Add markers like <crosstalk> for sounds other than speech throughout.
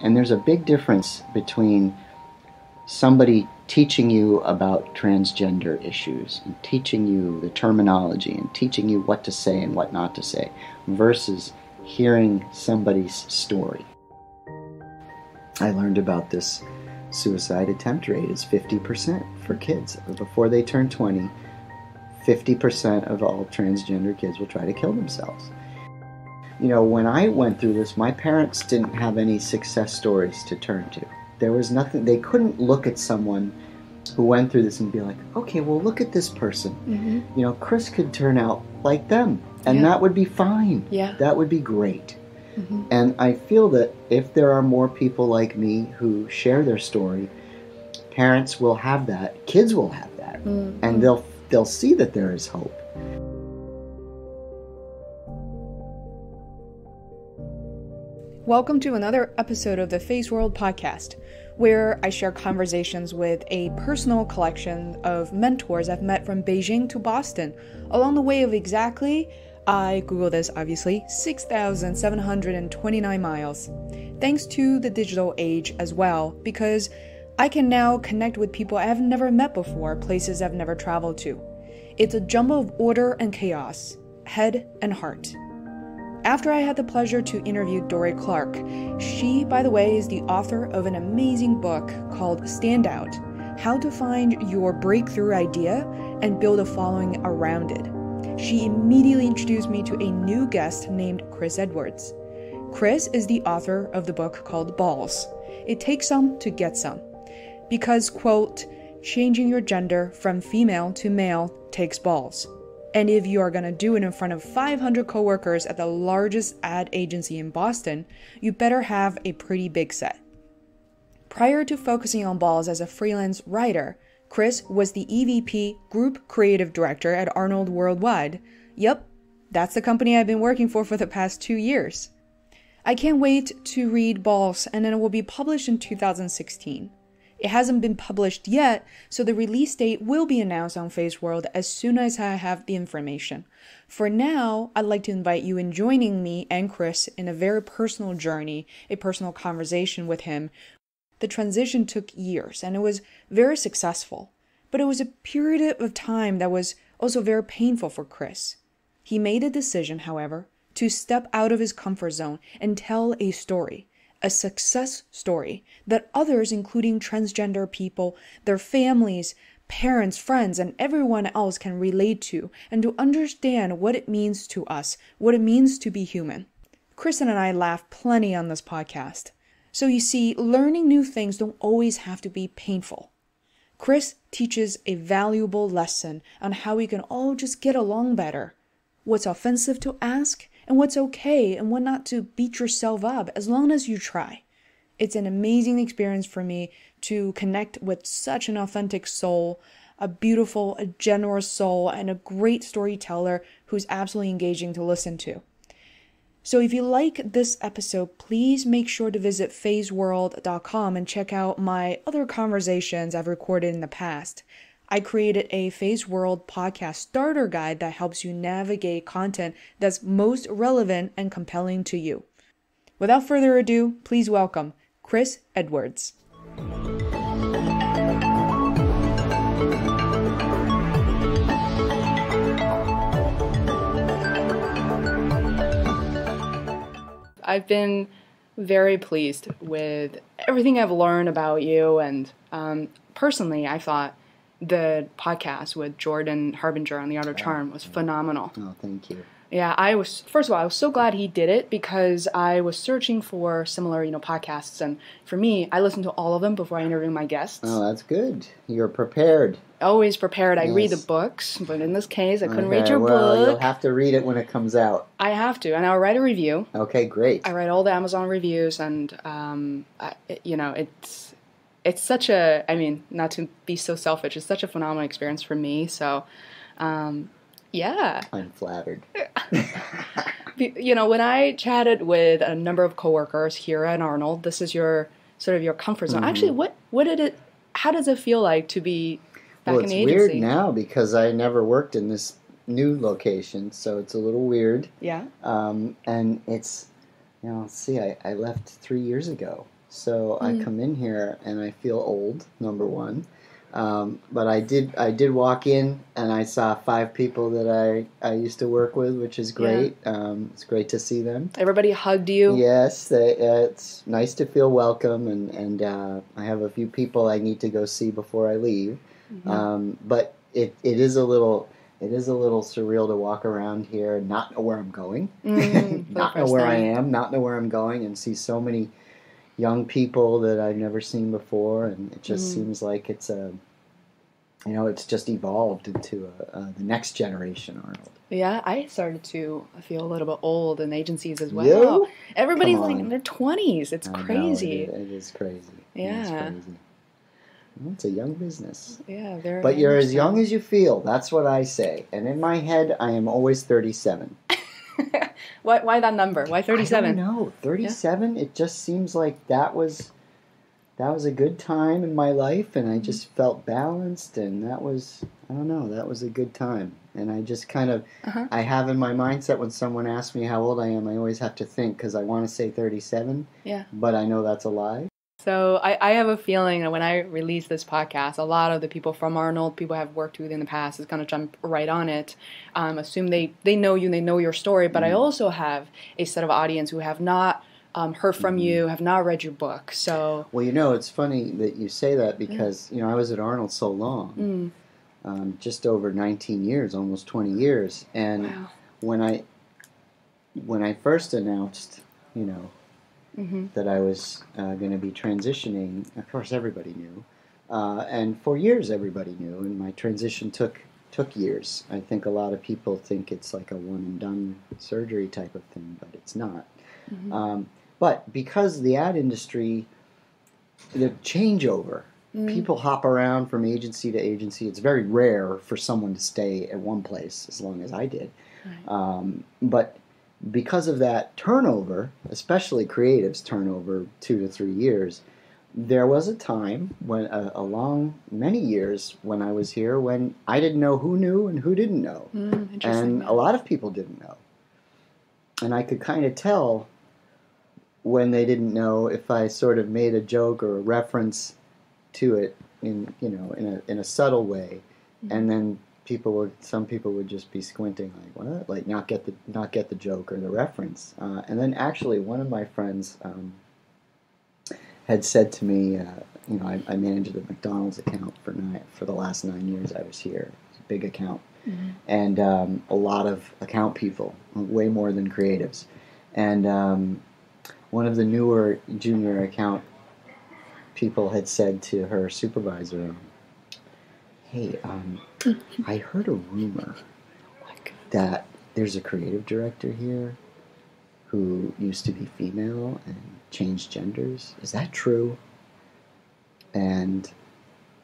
And there's a big difference between somebody teaching you about transgender issues and teaching you the terminology and teaching you what to say and what not to say versus hearing somebody's story. I learned about this suicide attempt rate is 50% for kids. Before they turn 20, 50% of all transgender kids will try to kill themselves. You know, when I went through this, my parents didn't have any success stories to turn to. There was nothing, they couldn't look at someone who went through this and be like, okay, well, look at this person. Mm-hmm. You know, Chris could turn out like them, and Yeah. that would be fine. Yeah. That would be great. Mhm. And I feel that if there are more people like me who share their story, parents will have that, kids will have that, Mm. and they'll they'll see that there is hope. Welcome to another episode of the Feisworld podcast, where I share conversations with a personal collection of mentors I've met from Beijing to Boston along the way of exactly, I Google this obviously, 6,729 miles. Thanks to the digital age as well, because I can now connect with people I have never met before, places I've never traveled to. It's a jumble of order and chaos, head and heart. After I had the pleasure to interview Dorie Clark, she, by the way, is the author of an amazing book called Standout How to Find Your Breakthrough Idea and Build a Following Around It. She immediately introduced me to a new guest named Chris Edwards. Chris is the author of the book called Balls. It takes some to get some. Because, quote, changing your gender from female to male takes balls. And if you are going to do it in front of 500 coworkers at the largest ad agency in Boston, you better have a pretty big set. Prior to focusing on balls as a freelance writer, Chris was the EVP Group Creative Director at Arnold Worldwide. Yep, that's the company I've been working for for the past two years. I can't wait to read Balls, and then it will be published in 2016. It hasn't been published yet, so the release date will be announced on Feisworld as soon as I have the information. For now, I'd like to invite you in joining me and Chris in a very personal journey, a personal conversation with him. The transition took years and it was very successful, but it was a period of time that was also very painful for Chris. He made a decision, however, to step out of his comfort zone and tell a story, a success story that others, including transgender people, their families, parents, friends, and everyone else can relate to and to understand what it means to us, what it means to be human. Kristen and I laugh plenty on this podcast. So you see, learning new things don't always have to be painful. Chris teaches a valuable lesson on how we can all just get along better. What's offensive to ask, and what's okay, and what not to beat yourself up as long as you try. It's an amazing experience for me to connect with such an authentic soul, a beautiful, a generous soul, and a great storyteller who's absolutely engaging to listen to. So if you like this episode, please make sure to visit feisworld.com and check out my other conversations I've recorded in the past. I created a Feisworld podcast starter guide that helps you navigate content that's most relevant and compelling to you. Without further ado, please welcome Chris Edwards. I've been very pleased with everything I've learned about you, and um, personally, I thought the podcast with Jordan Harbinger on the Art of Charm was phenomenal. Oh, thank you. Yeah, I was first of all, I was so glad he did it because I was searching for similar, you know, podcasts, and for me, I listen to all of them before I interview my guests. Oh, that's good. You're prepared. Always prepared. I read the books, but in this case, I couldn't Okay, read your well, book. You'll have to read it when it comes out. I have to, and I'll write a review. Okay, great. I write all the Amazon reviews, and um, I, you know, it's it's such a. I mean, not to be so selfish, it's such a phenomenal experience for me. So, um, yeah, I'm flattered. <laughs> You know, when I chatted with a number of coworkers here at Arnold, this is your sort of your comfort zone. Actually, what what did it? How does it feel like to be back well, in it's the agency? weird now because I never worked in this new location, so it's a little weird. Yeah. Um, and it's, you know, see, I, I left three years ago. So I Mm. come in here and I feel old. Number one, um, but I did I did walk in and I saw five people that I I used to work with, which is great. Um, it's great to see them. Everybody hugged you. Yes, they, uh, it's nice to feel welcome, and and uh, I have a few people I need to go see before I leave. Mhm. Um, but it, it is a little it is a little surreal to walk around here and not know where I'm going, Mm, <laughs> not know where I am, not know where I'm going, and see so many young people that I've never seen before, and it just Mm. seems like it's a you know it's just evolved into a, uh, the next generation, Arnold. Yeah, I started to feel a little bit old in agencies as well. You? Everybody's like in their twenties. It's I know, crazy. it, it is crazy. Yeah. crazy. Well, It's a young business. Yeah, very. But you're as young as you feel. That's what I say. And in my head, I am always 37. <laughs> <laughs> why? Why that number? Why I thirty-seven? don't know. 37, it just seems like that was that was a good time in my life and I just felt balanced and that was I don't know, that was a good time. And I just kind of Uh-huh. I have in my mindset when someone asks me how old I am, I always have to think cuz I want to say 37, Yeah. but I know that's a lie. So I, I have a feeling that when I release this podcast, a lot of the people from Arnold, people I've worked with in the past, is going to jump right on it. Um, assume they they know you, they know your story. But I Mm. also have a set of audience who have not um, heard from Mhm. you, have not read your book. So Well, you know, it's funny that you say that because, you know, I was at Arnold so long. mm, um, just over 19 years, almost 20 years. And wow. when I when I first announced, you know, hmm that I was uh, going to be transitioning, of course everybody knew, uh, and for years everybody knew. And my transition took took years. I think a lot of people think it's like a one and done surgery type of thing, but it's not. Mhm. Um, but because the ad industry, the changeover Mm. people hop around from agency to agency. It's very rare for someone to stay at one place as long as I did. Right. Um, but because of that turnover, especially creatives turnover two to three years, there was a time when a, a long many years when I was here when I didn't know who knew and who didn't know, Mm, and a lot of people didn't know, and I could kind of tell when they didn't know if I sort of made a joke or a reference to it in you know in a in a subtle way, and then people would some people would just be squinting like what like not get the not get the joke or the reference, uh, and then actually one of my friends um, had said to me, uh, you know, I, I managed a McDonald's account for nine for the last nine years I was here, it's a big account Mhm. and um, a lot of account people, way more than creatives. And um, one of the newer junior account people had said to her supervisor, "Hey, um, <laughs> I heard a rumor Like, that there's a creative director here who used to be female and changed genders. Is that true?" And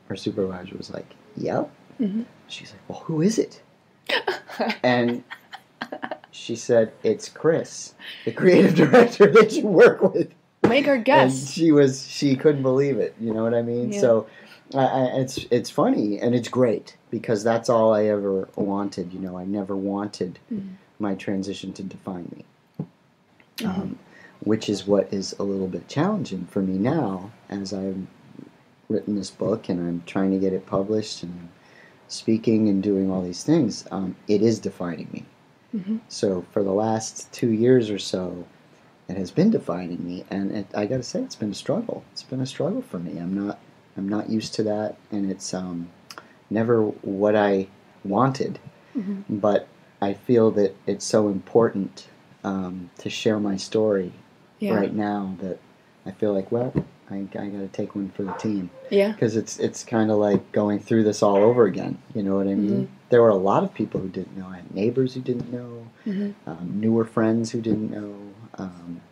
her supervisor was like, "Yep." Mhm. She's like, "Well, who is it?" <laughs> and she said, "It's Chris, the creative <laughs> director that you work with." Make her And guess. she was she couldn't believe it. You know what I mean? Yeah. So I, I, it's it's funny and it's great because that's all I ever wanted. You know, I never wanted Mhm. my transition to define me, Mhm. um, which is what is a little bit challenging for me now as I've written this book and I'm trying to get it published and speaking and doing all these things. Um, it is defining me. Mhm. So for the last two years or so, it has been defining me, and it, I got to say, it's been a struggle. It's been a struggle for me. I'm not, I'm not used to that, and it's um, never what I wanted. Mhm. But I feel that it's so important um, to share my story Yeah. right now that I feel like, well, I, I got to take one for the team Yeah. because it's it's kind of like going through this all over again. You know what I mean? Mhm. There were a lot of people who didn't know. I had neighbors who didn't know, Mhm. um, newer friends who didn't know, um,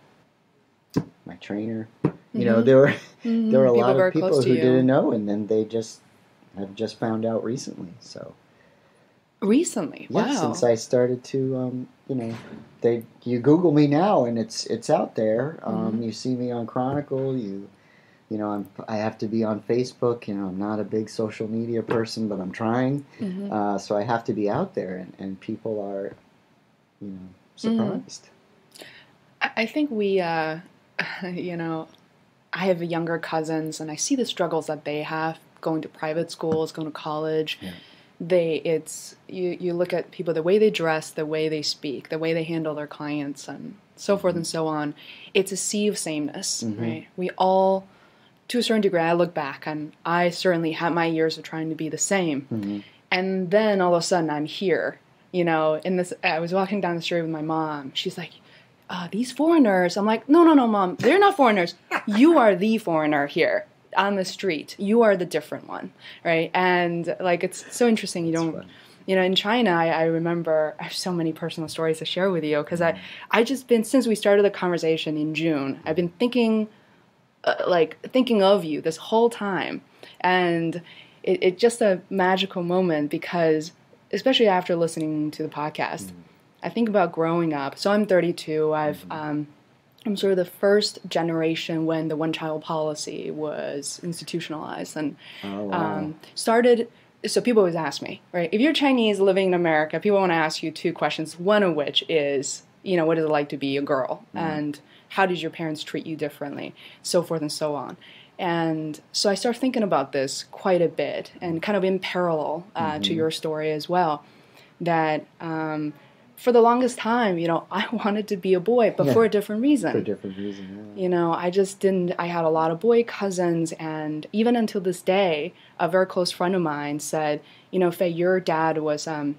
my trainer. You know, Mhm. there were <laughs> Mhm. there were a People lot of people who didn't know, and then they just have just found out recently. So Recently. yeah, wow. since I started to, um, you know, they you Google me now and it's it's out there. Um, Mm-hmm. You see me on Chronicle. You, you know, I'm I have to be on Facebook. You know, I'm not a big social media person, but I'm trying. Mhm. Uh, so I have to be out there, and, and people are, you know, Mm-hmm. surprised. I I think we, uh, <laughs> you know, I have younger cousins, and I see the struggles that they have going to private schools, going to college. Yeah. They, it's you. You look at people, the way they dress, the way they speak, the way they handle their clients, and so forth and mm-hmm. so on. It's a sea of sameness, mm-hmm. right? We all, to a certain degree, I look back and I certainly had my years of trying to be the same, mm-hmm. and then all of a sudden I'm here. You know, in this, I was walking down the street with my mom. She's like, uh, these foreigners. I'm like, no, no, no, mom, they're not foreigners. You are the foreigner here on the street. You are the different one, right? And like, it's so interesting. You don't, you know, in China, I, I remember I have so many personal stories to share with you because I, I just been since we started the conversation in June. I've been thinking, uh, like, thinking of you this whole time, and it, it just a magical moment because, especially after listening to the podcast. I think about growing up. So I'm 32. I've um, I'm sort of the first generation when the one child policy was institutionalized and Oh, wow. um, started. So people always ask me, right? If you're Chinese living in America, people want to ask you two questions. One of which is, you know, what is it like to be a girl, and how did your parents treat you differently, so forth and so on. And so I start thinking about this quite a bit, and kind of in parallel uh, to your story as well. That um, for the longest time, you know, <laughs> I wanted to be a boy, but Yeah. for a different reason. For a different reason. Yeah. You know, I just didn't. I had a lot of boy cousins, and even until this day, a very close friend of mine said, "You know, Fei, your dad was, um,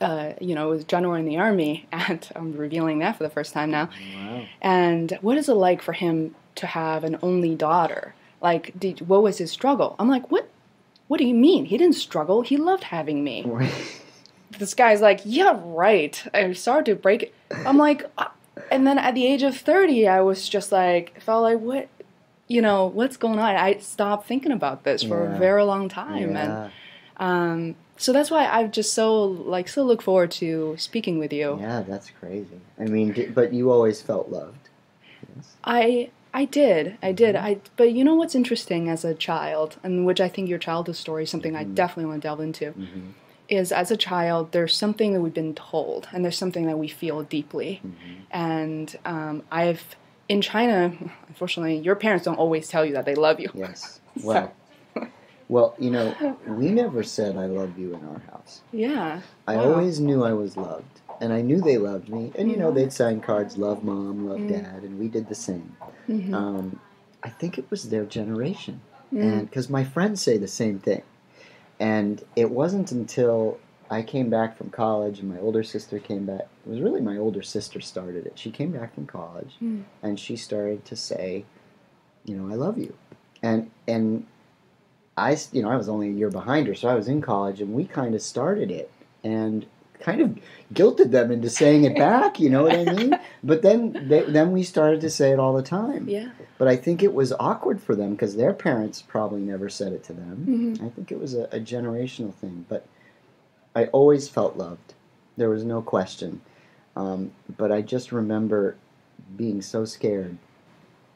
uh, you know, was general in the army, <laughs> and I'm revealing that for the first time now. Wow. And what is it like for him to have an only daughter? Like, did, what was his struggle? I'm like, what? What do you mean? He didn't struggle. He loved having me <laughs> this guy's like, yeah, right. I'm sorry to break it. I'm like, uh, and then at the age of 30, I was just like, felt like, what, you know, what's going on? I stopped thinking about this for Yeah. a very long time. And um, so that's why I've just so, like, so look forward to speaking with you. yeah, that's crazy. I mean, but you always felt loved. Yes. I, I did, I did. I, but you know what's interesting as a child, and which I think your childhood story is something I definitely want to delve into. Mhm. Is as a child, there's something that we've been told, and there's something that we feel deeply. And um, I've, in China, unfortunately, your parents don't always tell you that they love you. Yes. <laughs> Well, well, you know, we never said I love you in our house. Yeah. I Wow. always knew I was loved, and I knew they loved me. And you know, they'd sign cards, "Love mom, love Mm. dad," and we did the same. Mhm. Um, I think it was their generation, Mm. and because my friends say the same thing. And it wasn't until I came back from college and my older sister came back. It was really my older sister started it. She came back from college Mm. and she started to say, you know, I love you. And and I you know, I was only a year behind her, so I was in college and we kind of started it and kind of guilted them into saying it back, you know what I mean? <laughs> But then they, then we started to say it all the time. Yeah. But I think it was awkward for them because their parents probably never said it to them. Mhm. I think it was a, a generational thing. But I always felt loved. There was no question. Um, but I just remember being so scared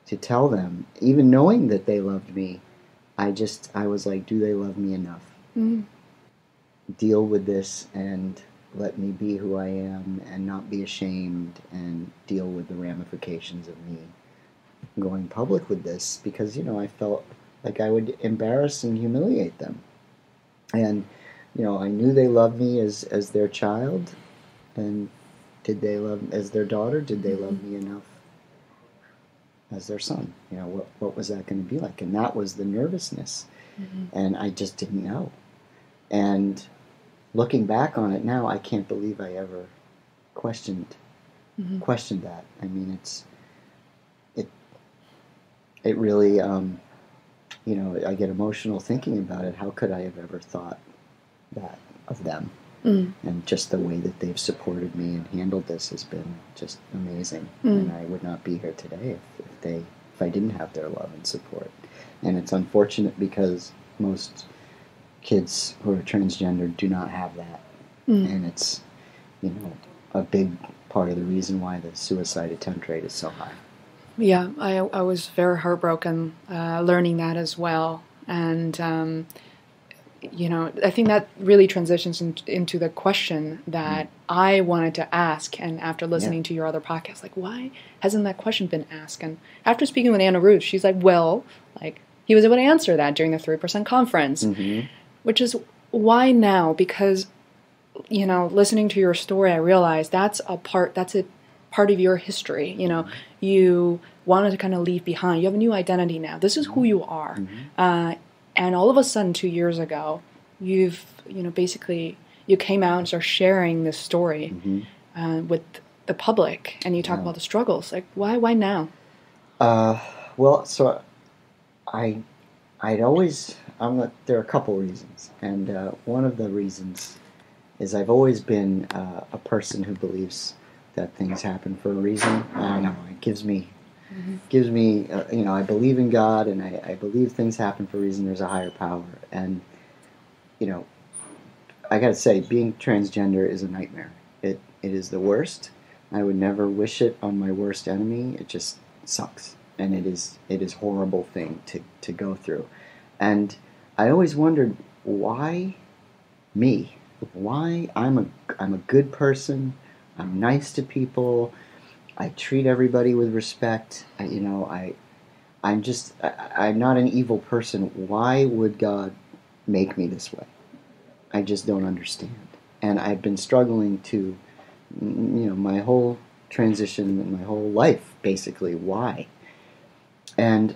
to tell them, even knowing that they loved me. I just, I was like, do they love me enough? Mm. Deal with this and let me be who I am and not be ashamed and deal with the ramifications of me going public with this because you know I felt like I would embarrass and humiliate them. And you know, I knew they loved me as as their child and did they love as their daughter? Did they love me enough as their son? You know, what what was that going to be like? And that was the nervousness. Mm-hmm. And I just didn't know. And looking back on it now, I can't believe I ever questioned Mhm. questioned that. I mean, it's it it really um, you know I get emotional thinking about it. How could I have ever thought that of them? Mm. And just the way that they've supported me and handled this has been just amazing. Mm. And I would not be here today if, if they if I didn't have their love and support. And it's unfortunate because most kids who are transgender do not have that Mm. and it's you know a big part of the reason why the suicide attempt rate is so high. Yeah, I, I was very heartbroken uh, learning that as well. And um, you know, I think that really transitions in, into the question that mm. I wanted to ask. And after listening yeah. to your other podcast, like, why hasn't that question been asked? And after speaking with Anna Ruth, she's like, well, like, he was able to answer that during the 3% conference, mm-hmm. Which is why now? Because, you know, listening to your story, I realized that's a part, that's a part of your history. You know, you wanted to kind of leave behind. You have a new identity now. This is who you are. Mm-hmm. Uh, and all of a sudden, two years ago, you've you know basically you came out and started sharing this story mm-hmm. uh, with the public, and you talk yeah. about the struggles. Like, why? Why now? Uh, well, so I, I'd always. I'm. There are a couple reasons, and uh, one of the reasons is I've always been uh, a person who believes that things happen for a reason. I know. It gives me mm-hmm. gives me, uh, you know, I believe in God and I, I believe things happen for a reason. There's a higher power, and you know, I gotta say, being transgender is a nightmare. It it is the worst. I would never wish it on my worst enemy. It just sucks, and it is it is horrible thing to to go through, and I always wondered why me, why I'm a I'm a good person. I'm nice to people. I treat everybody with respect. I, you know, I, I'm just, I, I'm not an evil person. Why would God make me this way? I just don't understand. And I've been struggling to, you know, my whole transition my whole life, basically. Why? And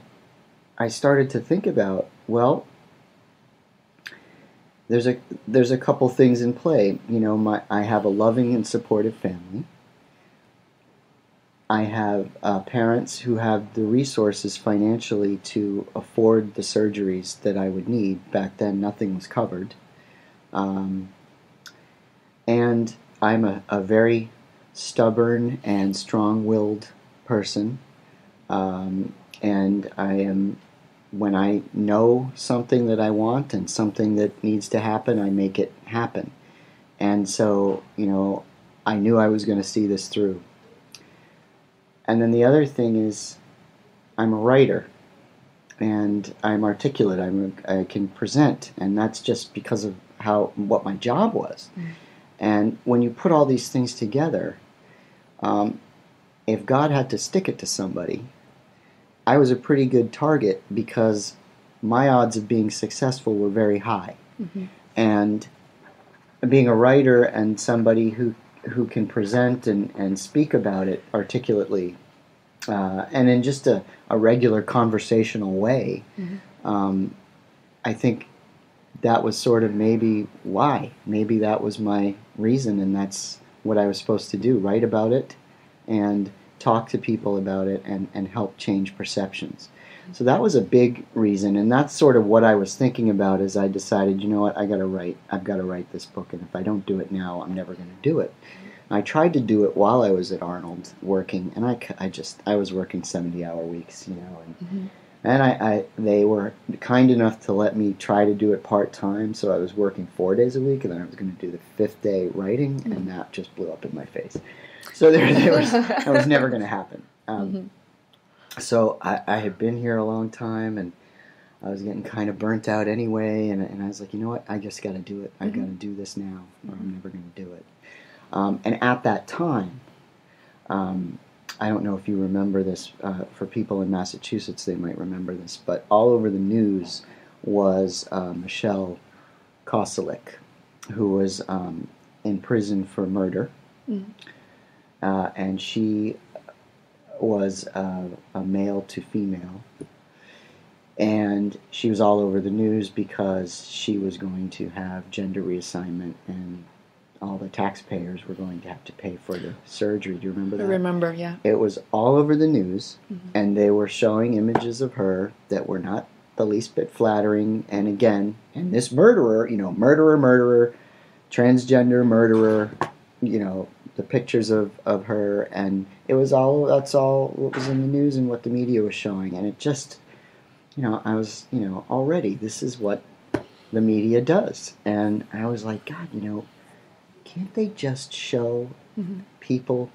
I started to think about, well, there's a there's a couple things in play. You know, my I have a loving and supportive family. I have uh, parents who have the resources financially to afford the surgeries that I would need. Back then, nothing was covered. Um, and I'm a, a, very stubborn and strong willed person. Um, and I am, when I know something that I want and something that needs to happen, I make it happen. And so, you know, I knew I was going to see this through. And then the other thing is, I'm a writer, and I'm articulate. I'm I can present, and that's just because of how what my job was. Mm. And when you put all these things together, um, if God had to stick it to somebody, I was a pretty good target because my odds of being successful were very high. Mm-hmm. And being a writer and somebody who who can present and, and speak about it articulately uh, and in just a, a regular conversational way, mm-hmm. um, I think that was sort of maybe why. Maybe that was my reason, and that's what I was supposed to do write about it and talk to people about it and, and help change perceptions. So that was a big reason, and that's sort of what I was thinking about as I decided, you know what, I got to write. I've got to write this book, and if I don't do it now, I'm never going to do it. I tried to do it while I was at Arnold working, and I, I just I was working seventy hour weeks, you know, and mm-hmm. and I, I they were kind enough to let me try to do it part time, so I was working four days a week, and then I was going to do the fifth day writing, mm-hmm. and that just blew up in my face. So there, there was that was never going <laughs> to happen. Um, mm-hmm. So I, I had been here a long time, and I was getting kind of burnt out anyway, and, and I was like, you know what, I just got to do it. I got to do this now, or I'm never going to do it. Um, and at that time, um, I don't know if you remember this, uh, for people in Massachusetts, they might remember this, but all over the news was uh, Michelle Kosilek, who was um, in prison for murder. Mm. Uh, and she was uh, a male to female. And she was all over the news because she was going to have gender reassignment and all the taxpayers were going to have to pay for the surgery. Do you remember that? I remember, yeah. It was all over the news, mm-hmm. and they were showing images of her that were not the least bit flattering. And again, and this murderer, you know, murderer, murderer, transgender murderer, you know, the pictures of, of her, and it was all that's all what was in the news and what the media was showing. And it just, you know, I was, you know, already, this is what the media does. And I was like, God, you know, can't they just show mm-hmm. people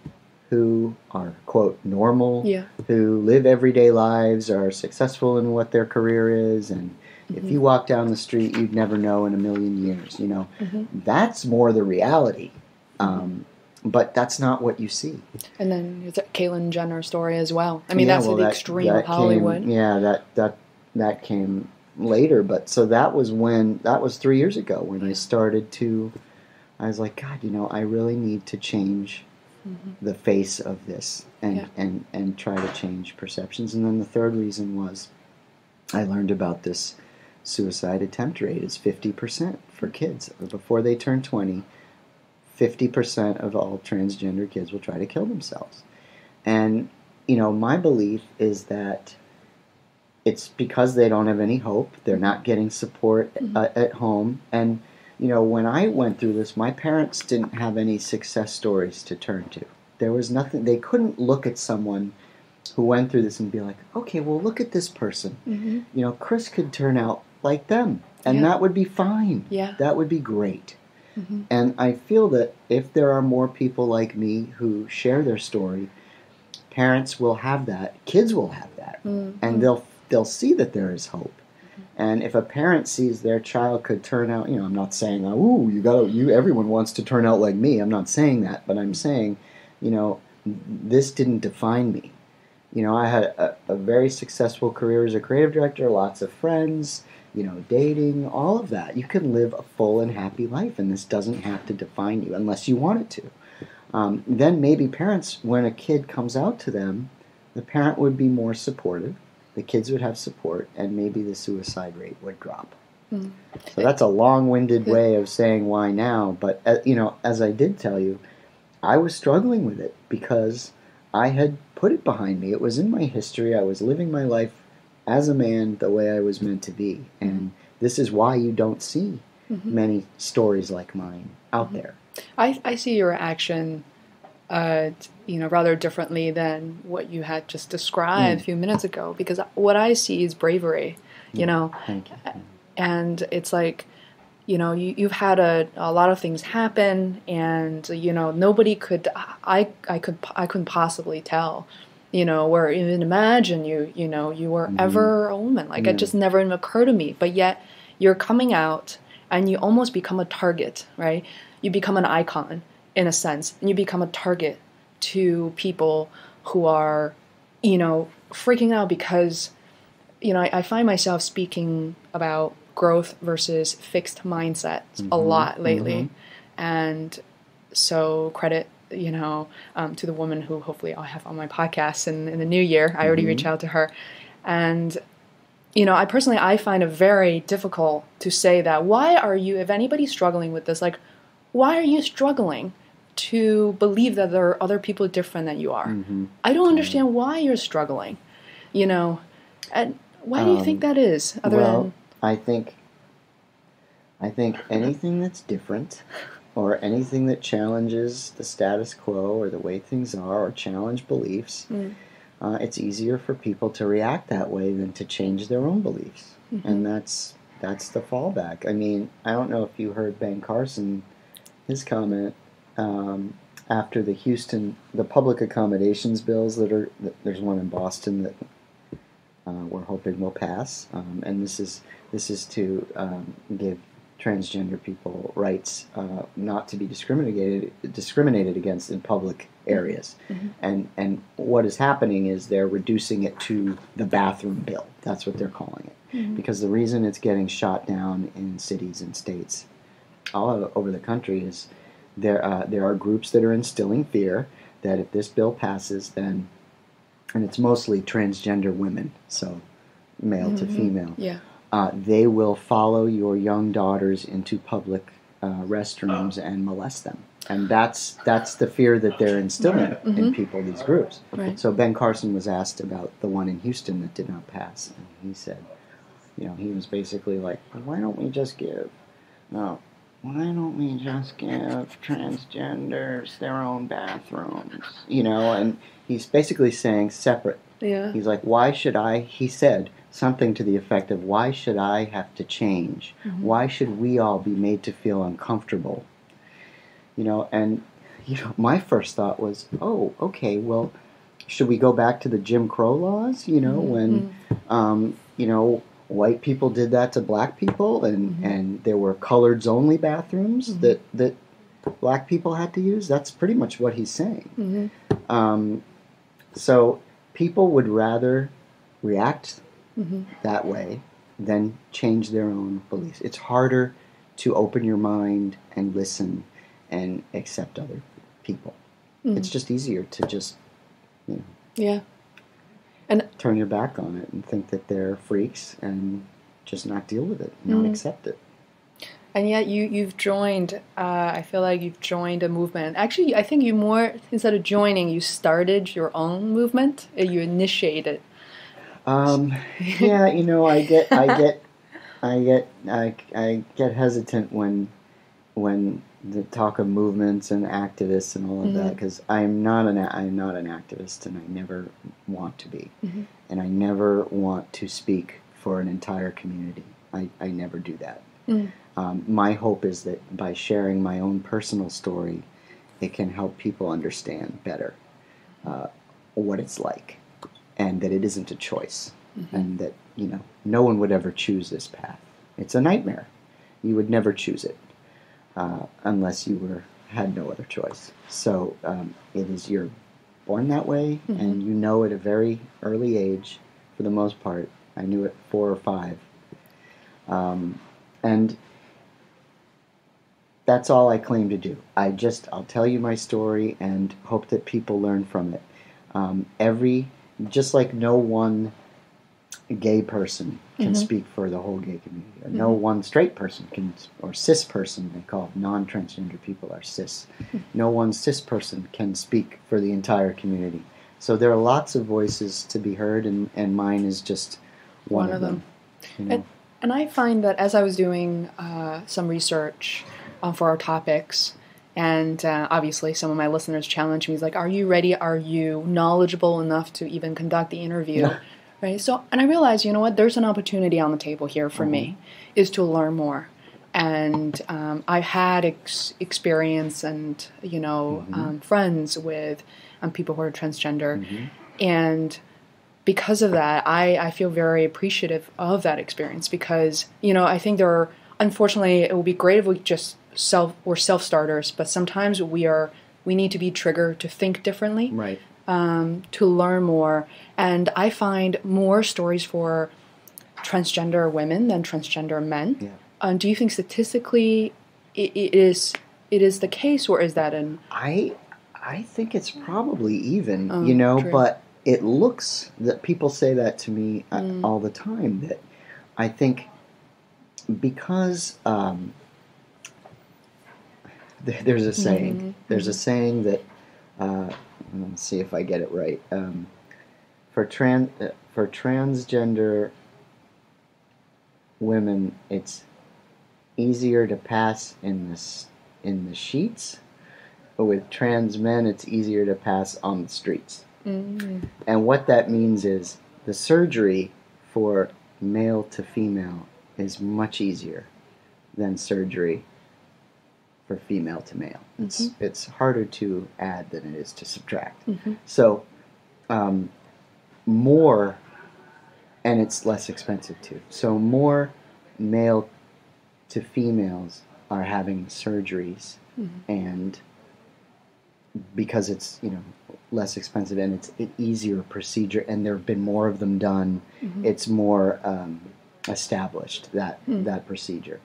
who are quote normal, yeah. who live everyday lives, are successful in what their career is, and If you walk down the street, you'd never know in a million years. You know, that's more the reality. Um, but that's not what you see. And then it's a Caitlyn Jenner story as well. I mean, Yeah, that's well, the that- extreme that of Hollywood. Came, yeah, that that that came later, but so that was when that was three years ago when I started to. I was like, God, you know, I really need to change mm-hmm. the face of this and Yeah. and and try to change perceptions. And then the third reason was, I learned about this suicide attempt rate is fifty percent for kids before they turn twenty. 50% of all transgender kids will try to kill themselves. And, you know, my belief is that it's because they don't have any hope. They're not getting support uh, at home. And, you know, when I went through this, my parents didn't have any success stories to turn to. There was nothing, they couldn't look at someone who went through this and be like, okay, well, look at this person. hmm You know, Chris could turn out like them, and Yeah. that would be fine. Yeah. That would be great. Mhm. And I feel that if there are more people like me who share their story, parents will have that, kids will have that, Mhm. and they'll they'll see that there is hope. And if a parent sees their child could turn out, you know, I'm not saying, oh, you got you everyone wants to turn out like me. I'm not saying that, but I'm saying, you know, this didn't define me. You know, I had a, a very successful career as a creative director, lots of friends, you know, dating, all of that. You can live a full and happy life, and this doesn't have to define you unless you want it to. Um, then maybe parents, when a kid comes out to them, the parent would be more supportive, the kids would have support, and maybe the suicide rate would drop. Mhm. So that's a long-winded way of saying why now. But uh, you know, as I did tell you, I was struggling with it because I had put it behind me. It was in my history. I was living my life as a man the way I was meant to be, and this is why you don't see Mhm. many stories like mine out there. I, I see your action, uh, you know, rather differently than what you had just described Mm. a few minutes ago. Because what I see is bravery, you know, Thank you. and it's like, you know, you, you've had a, a lot of things happen, and you know, nobody could, I, I could, I couldn't possibly tell, you know, or even imagine you, you know, you were Mhm. ever a woman. Like Yeah. it just never even occurred to me. But yet, you're coming out, and you almost become a target, right? You become an icon in a sense, and you become a target to people who are, you know, freaking out because you know, I, I find myself speaking about growth versus fixed mindsets a Mhm, lot lately. mhm. And so, credit, you know, um, to the woman who hopefully I'll have on my podcast in, in the new year. I already Mhm. reached out to her. And, you know, I personally, I find it very difficult to say that. Why are you, if anybody's struggling with this, like, why are you struggling to believe that there are other people different than you are? Mhm. I don't understand why you're struggling. You know, and why do you think Um, that is? Other well, I think I think anything that's different <laughs> or anything that challenges the status quo or the way things are or challenge beliefs, Mm. uh, it's easier for people to react that way than to change their own beliefs. Mm-hmm. And that's that's the fallback. I mean, I don't know if you heard Ben Carson, his comment um, after the Houston, the public accommodations bills that are, there's one in Boston that uh, we're hoping will pass, um, and this is this is to um, give transgender people rights uh, not to be discriminated discriminated against in public areas. Mhm. And and what is happening is they're reducing it to the bathroom bill. That's what they're calling it. Mhm. Because the reason it's getting shot down in cities and states all over the country is there uh, there are groups that are instilling fear that if this bill passes, then and it's mostly transgender women, so male to Mhm. female, yeah, uh, they will follow your young daughters into public uh, restrooms and molest them. And that's that's the fear that they're instilling in Mhm. people, these groups. right. So Ben Carson was asked about the one in Houston that did not pass, and he said, you know, he was basically like, why don't we just give, no, why don't we just give transgenders their own bathrooms, you know? And he's basically saying separate. Yeah, He's like, why should I? He said something to the effect of, why should I have to change? Mhm. Why should we all be made to feel uncomfortable? You know, and you know, my first thought was, oh, okay, well, should we go back to the Jim Crow laws? You know, when Mhm. um, you know, white people did that to black people, and Mhm. and there were coloreds only bathrooms Mhm. that that black people had to use. That's pretty much what he's saying. Mm-hmm. Um, so people would rather react Mm-hmm. that way than change their own beliefs. It's harder to open your mind and listen and accept other people. Mm. It's just easier to just Yeah. And turn your back on it and think that they're freaks and just not deal with it, not Mhm. accept it. And yet you you've joined. Uh, I feel like you've joined a movement. Actually, I think you more instead of joining, you started your own movement. You initiated. Um, <laughs> yeah, you know, I get, I get, I get, I, I get hesitant when, when the talk of movements and activists and all of that Mhm. because I'm not an, I'm not an activist and I never want to be, Mhm. and I never want to speak for an entire community. I, I never do that. Mm. Um, my hope is that by sharing my own personal story, it can help people understand better uh, what it's like, and that it isn't a choice, Mhm. and that you know no one would ever choose this path. It's a nightmare. You would never choose it uh, unless you were had no other choice. So um, it is you're born that way, Mhm. and you know at a very early age, for the most part. I knew at four or five, um, and that's all I claim to do. I just I'll tell you my story and hope that people learn from it. Um, every just like no one gay person can Mhm. speak for the whole gay community, or no one straight person can, or cis person they call non-transgender people are cis. No one cis person can speak for the entire community. So there are lots of voices to be heard, and, and mine is just one, One of of them. you know? And, and I find that as I was doing uh, some research uh, for our topics, and uh, obviously some of my listeners challenged me, like, "Are you ready? Are you knowledgeable enough to even conduct the interview?" Yeah. Right. So, and I realized, you know what? There's an opportunity on the table here for me, is to learn more. And um, I've had ex- experience and you know Mhm. um, friends with um, people who are transgender, Mhm. and because of that, I, I feel very appreciative of that experience because, you know, I think there are, unfortunately, it would be great if we just self, we're self starters, but sometimes we are, we need to be triggered to think differently, Right. um, to learn more. And I find more stories for transgender women than transgender men. Yeah. Um, do you think statistically it, it is it is the case, or is that an I I think it's probably even, Oh, you know, true. but it looks that people say that to me uh, Mm. all the time that I think because um, there's a saying, Mhm, there's a saying that uh, let's see if I get it right. Um, for trans uh, for transgender women, it's easier to pass in this in the sheets but with trans men, it's easier to pass on the streets. Mm, And what that means is the surgery for male to female is much easier than surgery for female to male. It's it's harder to add than it is to subtract. mhm. So um, more, and it's less expensive too. So more male to females are having surgeries, Mhm. and because it's you know less expensive and it's an easier procedure, and there have been more of them done, Mhm. it's more um, established that Hmm. that procedure.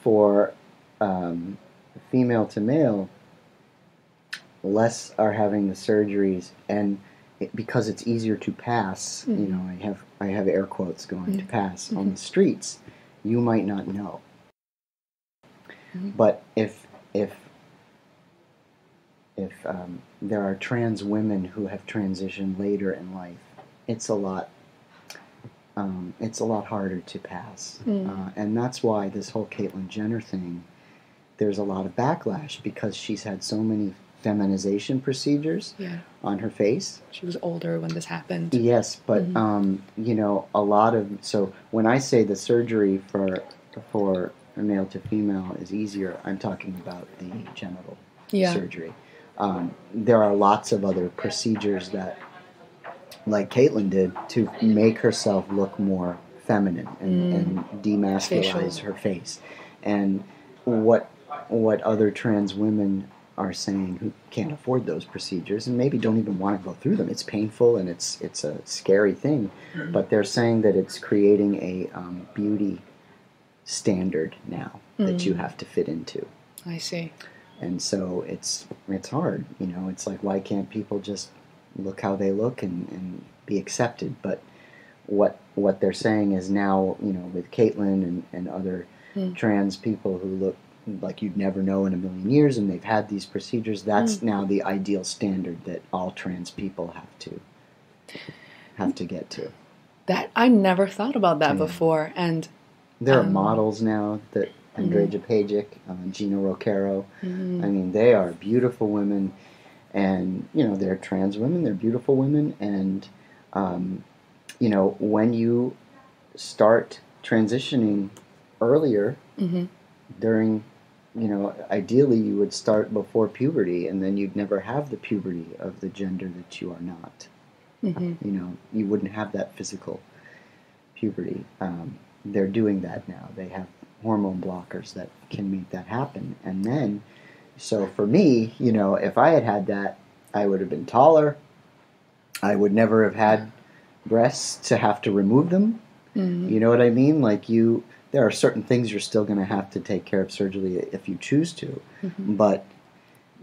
For um, female to male, less are having the surgeries, and it, because it's easier to pass, you Mhm. know, I have I have air quotes going to Mhm. pass on Mhm. the streets. You might not know, Mhm. but if if if um, there are trans women who have transitioned later in life, it's a lot. Um, it's a lot harder to pass, Mm. uh, and that's why this whole Caitlyn Jenner thing. There's a lot of backlash because she's had so many feminization procedures Yeah, on her face. she was older when this happened. Yes, but Mhm. um, you know, a lot of so when I say the surgery for for male to female is easier, I'm talking about the genital Yeah. surgery. Um, there are lots of other procedures that, like Caitlyn did, to make herself look more feminine and, and demasculize Facial. her face. And what what other trans women are saying who can't afford those procedures and maybe don't even want to go through them. It's painful and it's it's a scary thing, but they're saying that it's creating a um, beauty standard now that you have to fit into I see. and so it's it's hard you know it's like why can't people just look how they look and, and be accepted but what what they're saying is now you know with Caitlyn and, and other Hmm. trans people who look like you'd never know in a million years and they've had these procedures that's Hmm. now the ideal standard that all trans people have to have to get to That I never thought about that Yeah. before, and there are Um, models now that Andreja Pejić, uh, Geena Rocero. I mean, they are beautiful women, and you know they're trans women. They're beautiful women, and um, you know when you start transitioning earlier Mhm. during, you know, ideally you would start before puberty, and then you'd never have the puberty of the gender that you are not. Mhm. You know, you wouldn't have that physical puberty. Um, they're doing that now. They have hormone blockers that can make that happen. And then, so for me, you know, if I had had that, I would have been taller. I would never have had breasts to have to remove them. Mhm. You know what I mean? Like you, there are certain things you're still going to have to take care of surgically if you choose to, but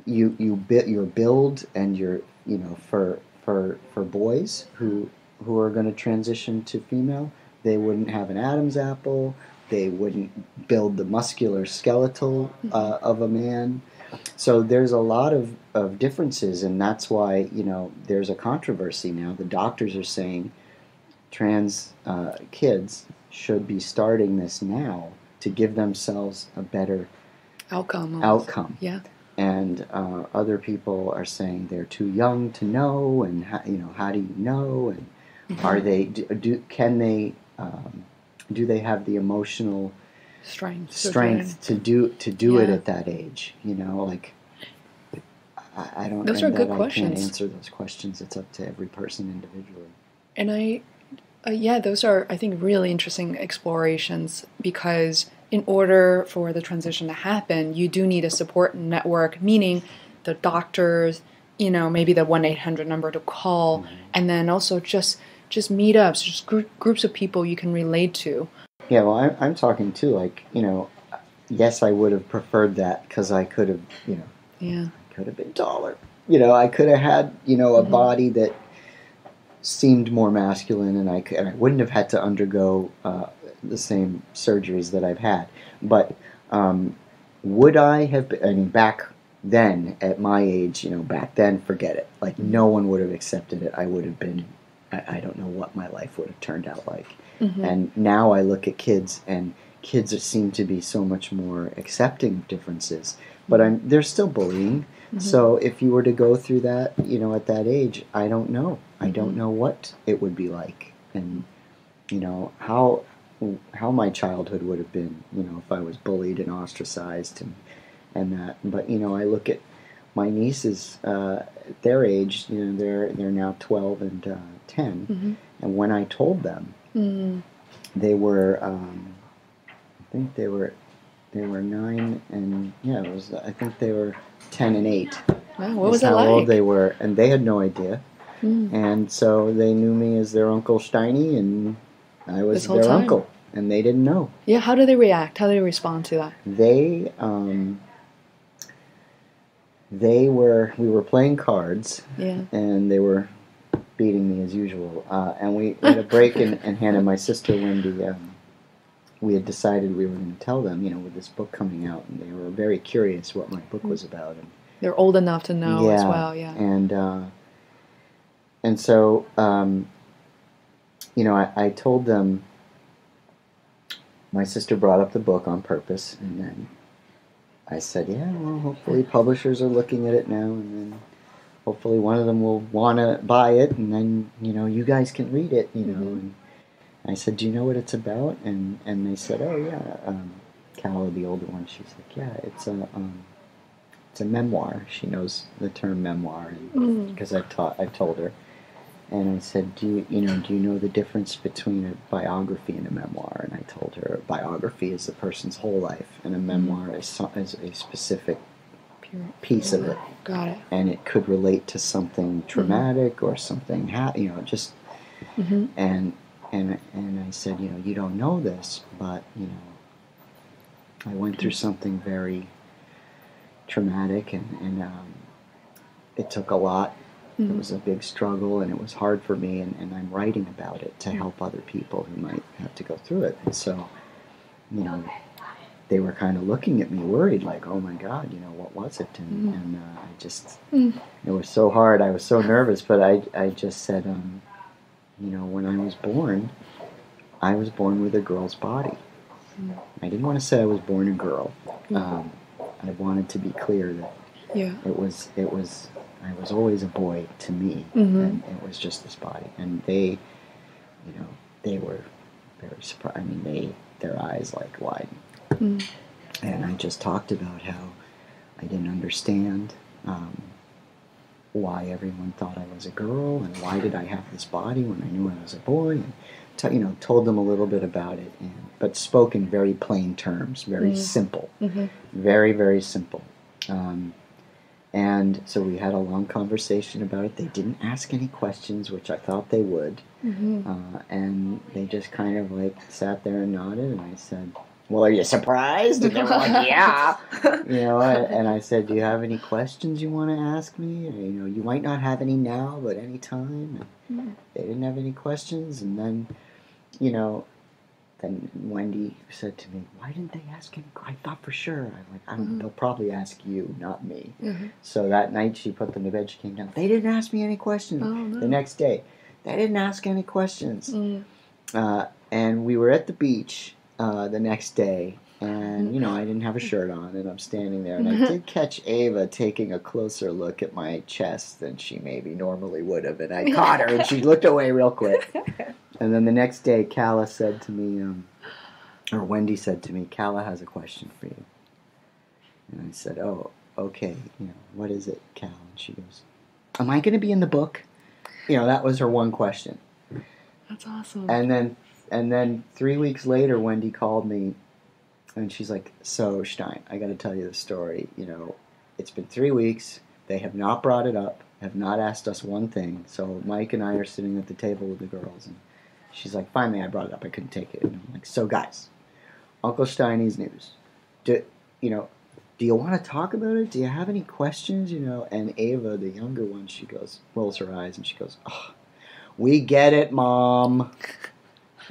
you you build your build and your you know for for for boys who who are going to transition to female, they wouldn't have an Adam's apple. They wouldn't build the muscular skeletal uh, of a man. So there's a lot of, of differences, and that's why you know there's a controversy now. The doctors are saying trans uh, kids should be starting this now to give themselves a better outcome. outcome. Yeah. And uh, other people are saying they're too young to know, and how, you know how do you know? And are they do, do can they um, do they have the emotional Strength. strength to do to do it at that age? You know, like I, I don't. Those are good I questions. can't answer those questions. It's up to every person individually. And I, uh, yeah, those are, I think, really interesting explorations because in order for the transition to happen, you do need a support network, meaning the doctors, you know, maybe the 1 800 number to call, Mm-hmm. and then also just just meetups, just gr- groups of people you can relate to. Yeah, well, I'm, I'm talking too. Like, you know, yes, I would have preferred that because I could have, you know, Yeah. could have been taller. You know, I could have had, you know, a Mhm. body that seemed more masculine, and I and I wouldn't have had to undergo uh, the same surgeries that I've had. But um, would I have? Been, I mean, back then at my age, you know, back then, forget it. Like no one would have accepted it. I would have been. I, I don't know what my life would have turned out like. Mhm. And now I look at kids, and kids seem to be so much more accepting of differences. But I'm there's still bullying. So if you were to go through that, you know, at that age, I don't know. I don't know what it would be like, and you know how how my childhood would have been. You know, if I was bullied and ostracized and and that. But you know, I look at my nieces, uh, their age. You know, they're they're now twelve and uh, 10 Mhm. and when I told them Mm. they were um, I think they were they were nine and yeah it was I think they were ten and eight. Wow, what was how like? old they were, and they had no idea. Mm. And so they knew me as their Uncle Steiny, and I was their time? uncle, and they didn't know. Yeah, how do they react? How do they respond to that? They um, they were we were playing cards, Yeah. and they were beating me as usual. Uh, and we had a break, and, and Hannah, my sister Wendy, um, we had decided we were going to tell them, you know, with this book coming out, and they were very curious what my book was about. And They're old enough to know as well, yeah. and uh, and so um, you know, I, I told them. My sister brought up the book on purpose, and then I said, "Yeah, well, hopefully publishers are looking at it now, and then hopefully one of them will want to buy it, and then you know, you guys can read it, you know." Mhm. And I said, "Do you know what it's about?" And and they said, "Oh yeah." Um, Calla, the older one, she's like, "Yeah, it's a um, it's a memoir. She knows the term memoir Mm. because I've taught, I've told her, And I said, "Do you, you know, do you know the difference between a biography and a memoir?" And I told her, a biography is the person's whole life, and a memoir is, is a specific piece of it, Got it. and it could relate to something traumatic or something, ha- you know, just Mm-hmm. and and and I said, you know, you don't know this, but you know, I went through something very traumatic, and and um, it took a lot. It Mhm. was a big struggle, and it was hard for me, and, and I'm writing about it to help other people who might have to go through it. And so, you know, they were kind of looking at me worried, like, oh my God, you know, what was it? And, Mhm. and uh, I just, Mm. it was so hard. I was so nervous, but I, I just said, um, you know, when I was born, I was born with a girl's body. Mm. I didn't want to say I was born a girl. Mm. Um, I wanted to be clear that Yeah. it was it was I was always a boy to me, Mhm. and it was just this body. And they, you know, they were very surprised. I mean, they their eyes like widened. Mm. And I just talked about how I didn't understand um, why everyone thought I was a girl, and why did I have this body when I knew I was a boy, and t- you know, told them a little bit about it, and, but spoke in very plain terms, very Mm. simple Mm-hmm. very very simple um, and so we had a long conversation about it. They didn't ask any questions which i thought they would. Mm-hmm. uh, and they just kind of like sat there and nodded and i said well are you surprised? And they were like <laughs> yeah. <laughs> You know and, i said do you have any questions you want to ask me? You know you might not have any now but any time. And Mm. they didn't have any questions. And then you know then Wendy said to me, "Why didn't they ask him?" I thought for sure. I'm like, I don't, Mhm. "They'll probably ask you, not me." Mm-hmm. So that night she put them to bed. She came down. They didn't ask me any questions. Oh, no. The next day, they didn't ask any questions. Mm. Uh, and we were at the beach uh, the next day, and you know I didn't have a shirt on, and I'm standing there, and I did catch Ava taking a closer look at my chest than she maybe normally would have, and I caught her, and she looked away real quick. <laughs> And then the next day, Calla said to me, um, or Wendy said to me, Calla has a question for you. And I said, Oh, okay. You know, what is it, Cal? And she goes, Am I going to be in the book? You know, that was her one question. That's awesome. And then, and then three weeks later, Wendy called me, and she's like, "So Stein, I got to tell you the story. You know, it's been three weeks. They have not brought it up. Have not asked us one thing. So Mike and I are sitting at the table with the girls, and she's like, "Finally, I brought it up. I couldn't take it." And I'm like, "So guys, Uncle Steiny's news. Do you know?" Do you want to talk about it? Do you have any questions? You know, and Ava, the younger one, she goes, rolls her eyes, and she goes, oh, "We get it, mom."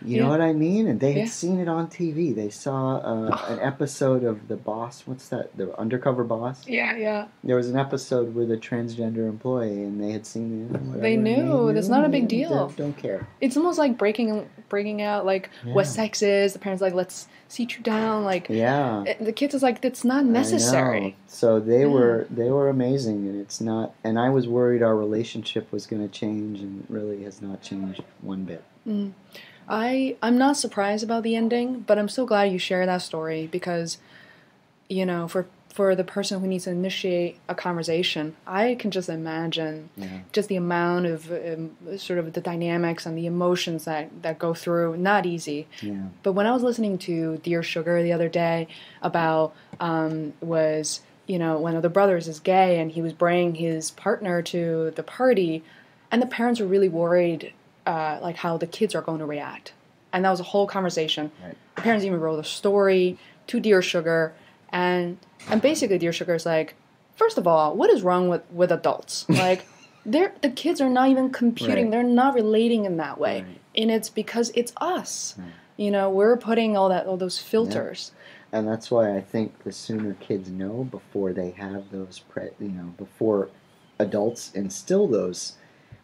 You know what I mean? And they had Yeah. seen it on TV. They saw uh, an <sighs> episode of The Boss. What's that? The Undercover Boss. yeah, yeah. There was an episode with a transgender employee, and they had seen it. They knew. That's not a big deal. Don't, don't care. It's almost like breaking breaking out like what sex is. The parents like let's seat you down. Like Yeah. the kids is like that's not necessary. So they Yeah. were they were amazing, and it's not. And I was worried our relationship was going to change, and really has not changed one bit. Mm. I I'm not surprised about the ending, but I'm so glad you share that story because, you know, for for the person who needs to initiate a conversation, I can just imagine Yeah. just the amount of um, sort of the dynamics and the emotions that that go through. Not easy. Yeah. But when I was listening to Dear Sugar the other day about um, was you know one of the brothers is gay and he was bringing his partner to the party, and the parents were really worried uh, like how the kids are going to react, and that was a whole conversation. Right. The parents even wrote a story to Dear Sugar, and and basically Dear Sugar is like, first of all, what is wrong with with adults? <laughs> Like, they're the kids are not even computing; Right. they're not relating in that way, Right. and it's because it's us. Right. You know, we're putting all that all those filters. And that's why I think the sooner kids know before they have those, pre- you know, before adults instill those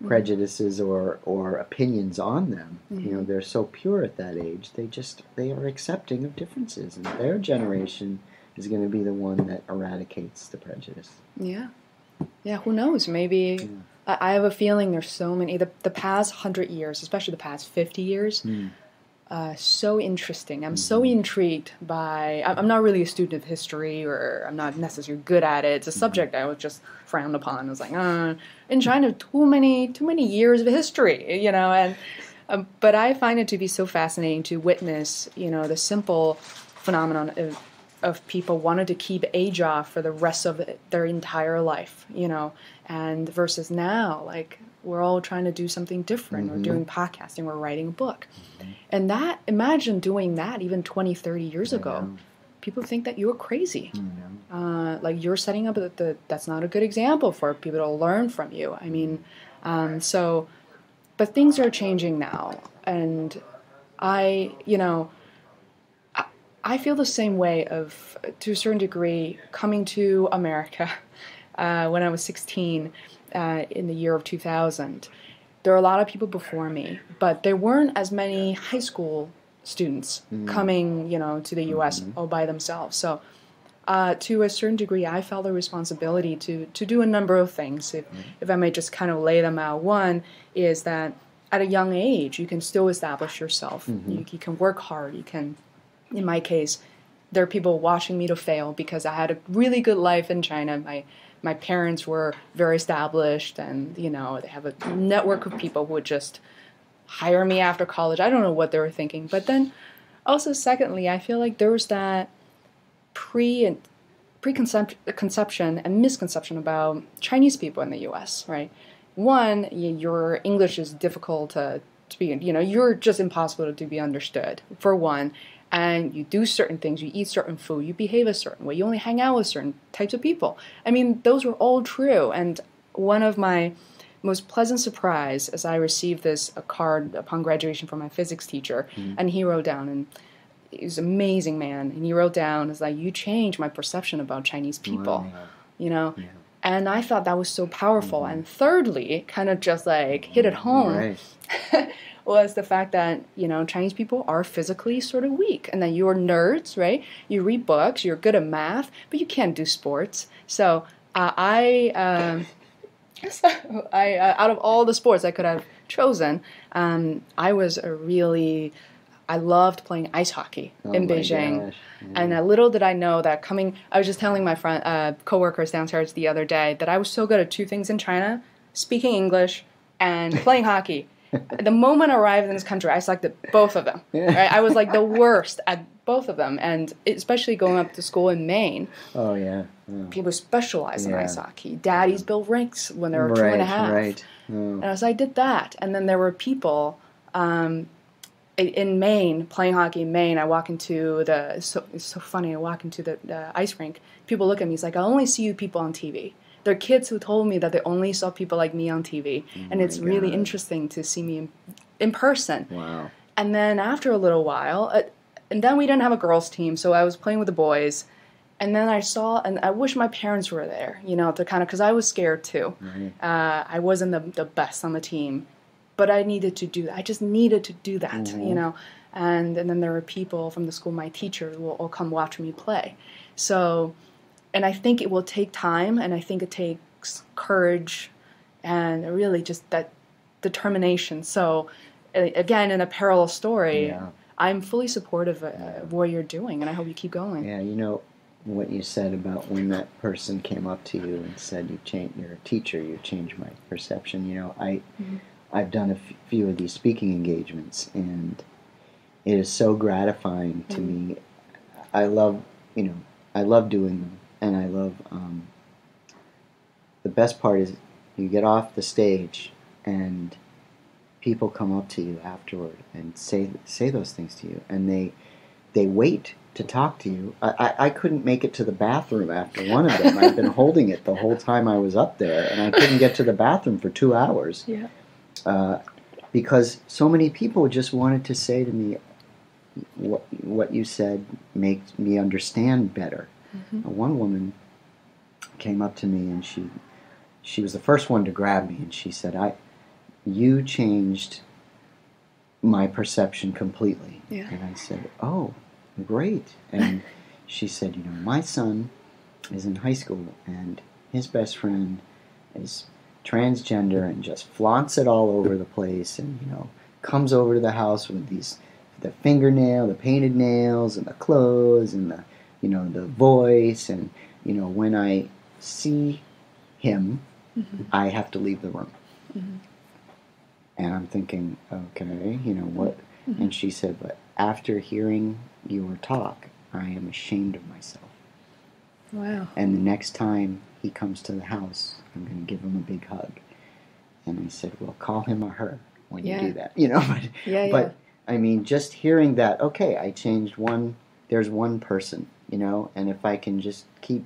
prejudices or, or opinions on them. You know, they're so pure at that age. They just they are accepting of differences, and their generation is going to be the one that eradicates the prejudice. Yeah, yeah. Who knows? Maybe Yeah. I, I have a feeling there's so many. The the past hundred years, especially the past fifty years, Mm. Uh, so interesting. I'm so intrigued by. I'm I'm not really a student of history, or I'm not necessarily good at it. It's a subject I was just frowned upon. I was like, uh, in China, too many, too many years of history, you know. And um, but I find it to be so fascinating to witness, you know, the simple phenomenon of of people wanted to keep age off for the rest of their entire life, you know, and versus now, like we're all trying to do something different. We're doing podcasting, we're writing a book. And that, imagine doing that even 20, 30 years ago. know. People think that you're crazy. Uh, like you're setting up the, the, that's not a good example for people to learn from you. I mean, um, so, but things are changing now. And I, you know, I, I feel the same way of, to a certain degree, coming to America <laughs> uh, when I was 16 uh, in the year of 2000. There were a lot of people before me, but there weren't as many high school students coming, you know, to the U.S. all by themselves. So, uh, to a certain degree, I felt a responsibility to to do a number of things. If if I may just kind of lay them out, one is that at a young age, you can still establish yourself. You, you can work hard. You can, in my case, there are people watching me to fail because I had a really good life in China. My my parents were very established, and you know they have a network of people who would just hire me after college. I don't know what they were thinking, but then also secondly, I feel like there was that pre and preconception and misconception about Chinese people in the U.S. Right? One, your English is difficult to, to be, you know, you're just impossible to be understood. For one, and you do certain things, you eat certain food, you behave a certain way, you only hang out with certain types of people. I mean, those were all true. And one of my most pleasant surprise as I received this a card upon graduation from my physics teacher, mm-hmm. and he wrote down and he was an amazing man, and he wrote down is like you changed my perception about Chinese people, Wow. you know. And I thought that was so powerful. Mm-hmm. And thirdly, kind of just like hit it mm-hmm. home Right. <laughs> was the fact that you know Chinese people are physically sort of weak, and that you're nerds, right? You read books, you're good at math, but you can't do sports. So uh, I, um, <laughs> so I uh, out of all the sports I could have chosen, um, I was a really I loved playing ice hockey Oh in Beijing. And uh, little did I know that coming, I was just telling my friend, uh, coworkers downstairs the other day that I was so good at two things in China: speaking English and playing <laughs> hockey. <laughs> The moment I arrived in this country, I selected both of them. Right? I was like the worst at both of them, and especially going up to school in Maine, Oh yeah. yeah. people specialize in Yeah. ice hockey. Daddies built rinks when they were two right. and a half. Right. And as I did that, and then there were people um, in Maine playing hockey in Maine. I walk into the it's so it's so funny. I walk into the, the ice rink. People look at me. It's like I only see you people on TV. There are kids who told me that they only saw people like me on TV, and it's really interesting to see me in, in person. Wow. And then after a little while, uh, and then we didn't have a girls' team, so I was playing with the boys. And then I saw, and I wish my parents were there, you know, to kind of, because I was scared too. Right. Uh, I wasn't the, the best on the team, but I needed to do that. I just needed to do that, you know. And and then there were people from the school, my teachers will all come watch me play. So, and I think it will take time, and I think it takes courage, and really just that determination. So, again, in a parallel story, Yeah. I'm fully supportive of, what you're doing, and I hope you keep going. Yeah, you know what you said about when that person came up to you and said you changed. You're a teacher. You changed my perception. You know, I mm-hmm. I've done a f- few of these speaking engagements, and it is so gratifying to mm-hmm. me. I love you know I love doing them, and I love. Um, the best part is you get off the stage and people come up to you afterward and say say those things to you, and they they wait to talk to you. I, I, I couldn't make it to the bathroom after one of them. I've been holding it the whole time I was up there, and I couldn't get to the bathroom for two hours Yeah. uh, because so many people just wanted to say to me, "What what you said makes me understand better." Uh, One woman came up to me and she she was the first one to grab me, and she said, "I you changed my perception completely." Yeah. And I said, "Oh, great." And <laughs> she said, "You know, my son is in high school, and his best friend is transgender and just flaunts it all over the place, and you know, comes over to the house with these the fingernail, the painted nails, and the clothes, and the you know the voice, and you know when I see him, Mm-hmm. I have to leave the room. And I'm thinking, okay, you know what? Mm-hmm. And she said, but after hearing your talk, I am ashamed of myself. Wow. And the next time he comes to the house, I'm going to give him a big hug. And I said, well, call him or her when Yeah. you do that, <laughs> you know. But, Yeah, but I mean, just hearing that, okay, I changed one. There's one person, you know, and if I can just keep,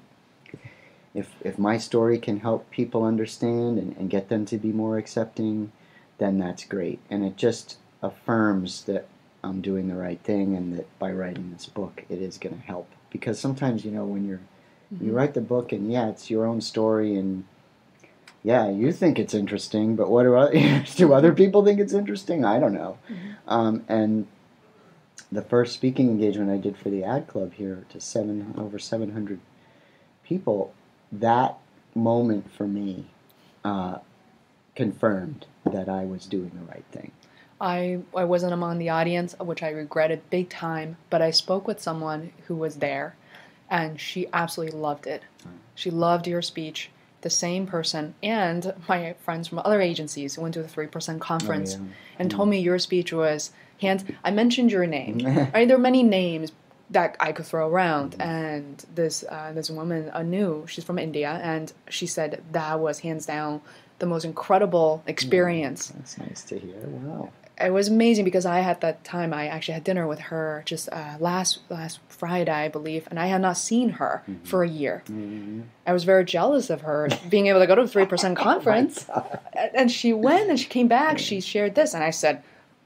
if if my story can help people understand and, and get them to be more accepting, then that's great. And it just affirms that I'm doing the right thing and that by writing this book, it is going to help. Because sometimes, you know, when you're Mm-hmm. you write the book and yeah, it's your own story and yeah, you think it's interesting, but what do other, <laughs> do other people think it's interesting? I don't know. Um, and the first speaking engagement I did for the ad club here to seven over seven hundred people, that moment for me uh, confirmed that I was doing the right thing. I, I wasn't among the audience, which I regretted big time, but I spoke with someone who was there, and she absolutely loved it. She loved your speech. The same person and my friends from other agencies went to the 3% conference yeah. and told me your speech was hands. I mentioned your name. <laughs> right? There are many names that I could throw around, and this uh, this woman Anu, she's from India, and she said that was hands down the most incredible experience That's nice to hear. Wow. It was amazing because I had that time I actually had dinner with her just uh, last last Friday I believe and I had not seen her for a year. I was very jealous of her being able to go to a three percent <laughs> conference, A- and she went and she came back. She shared this and I said,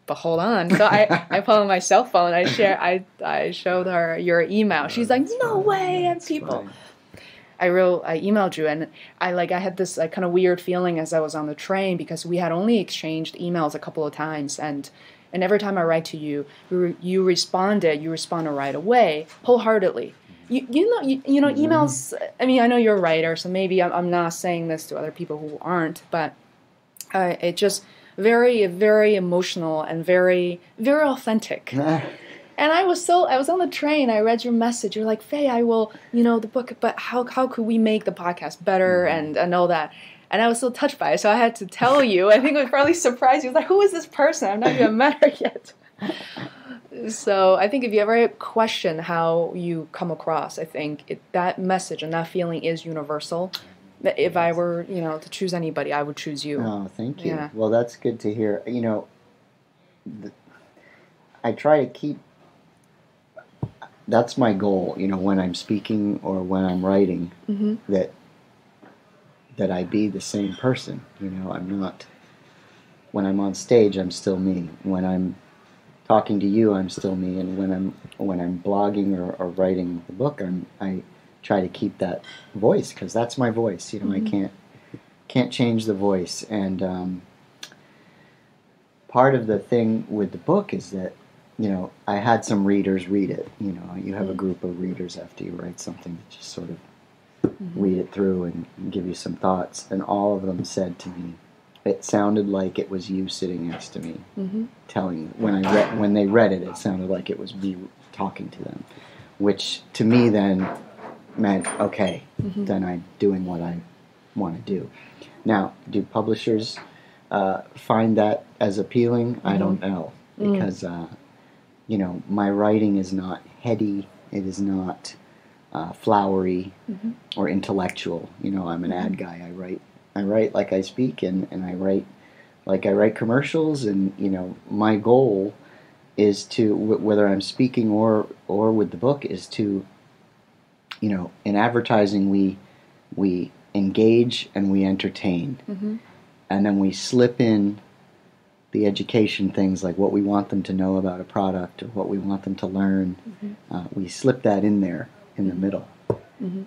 "But hold on." So I I pulled out my cell phone. I share I I showed her your email. She's like, "No way!" And people. I wrote, I emailed you, and I like, I had this like kind of weird feeling as I was on the train because we had only exchanged emails a couple of times, and and every time I write to you, you, re- you responded, you responded right away, wholeheartedly. You, you know, you, you know, emails. I mean, I know you're a writer, so maybe I'm, I'm not saying this to other people who aren't, but uh, it just very, very emotional and very, very authentic. <laughs> And I was so I was on the train. I read your message. You're like, Fei, I will, you know, the book, but how how could we make the podcast better mm-hmm. and and all that. And I was so touched by it, so I had to tell you. I think it was probably surprised you. Like, "Who is this person? I've not even <laughs> met her yet." So I think if you ever question how you come across, I think it, that message and that feeling is universal. If I were, you know, to choose anybody, I would choose you. Oh, thank you. Yeah. Well, that's good to hear. You know, th- I try to keep. That's my goal. You know, when I'm speaking or when I'm writing, Mhm. that that I be the same person. You know, I'm not. When I'm on stage, I'm still me. When I'm talking to you, I'm still me. And when I'm when I'm blogging or, or writing the book, I'm I try to keep that voice because that's my voice. You know, I can't can't change the voice. And um, part of the thing with the book is that, you know, I had some readers read it. You know, you have a group of readers after you write something that just sort of read it through and give you some thoughts. And all of them said to me, it sounded like it was you sitting next to me, Mhm. telling when I read when they read it, it sounded like it was me talking to them, which to me then meant okay, then I'm doing what I want to do. Now, do publishers uh, find that as appealing? I don't know because uh, you know my writing is not heady. It is not uh, flowery or intellectual. You know, I'm an ad guy. I write. I write like I speak, and, and I write like I write commercials. And you know, my goal is to wh- whether I'm speaking or or with the book is to you know in advertising we we engage and we entertain Mhm. and then we slip in the education things like what we want them to know about a product or what we want them to learn uh, we slip that in there in the middle.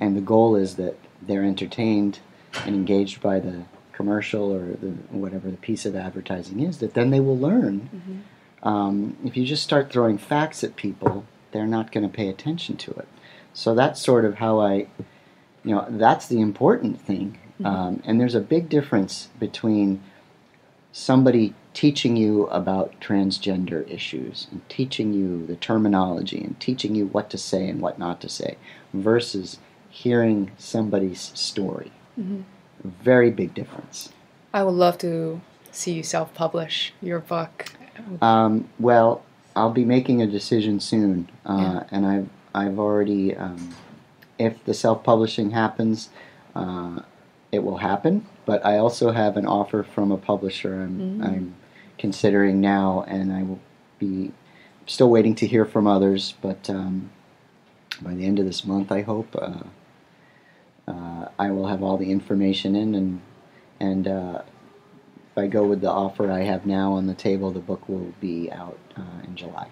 And the goal is that they're entertained and engaged by the commercial or the, whatever the piece of advertising is that then they will learn. Um, if you just start throwing facts at people they're not going to pay attention to it. So that's sort of how i you know that's the important thing. Um, and there's a big difference between somebody teaching you about transgender issues and teaching you the terminology and teaching you what to say and what not to say versus hearing somebody's story. Mm-hmm. Very big difference. I would love to see you self publish your book. Um, well, I'll be making a decision soon, uh, Yeah. and I've I've already. Um, if the self publishing happens, uh, it will happen. But I also have an offer from a publisher I'm Mm. I'm considering now, and I will be still waiting to hear from others. But um, by the end of this month, I hope uh, uh, I will have all the information in, and and uh, if I go with the offer I have now on the table, the book will be out uh, in July.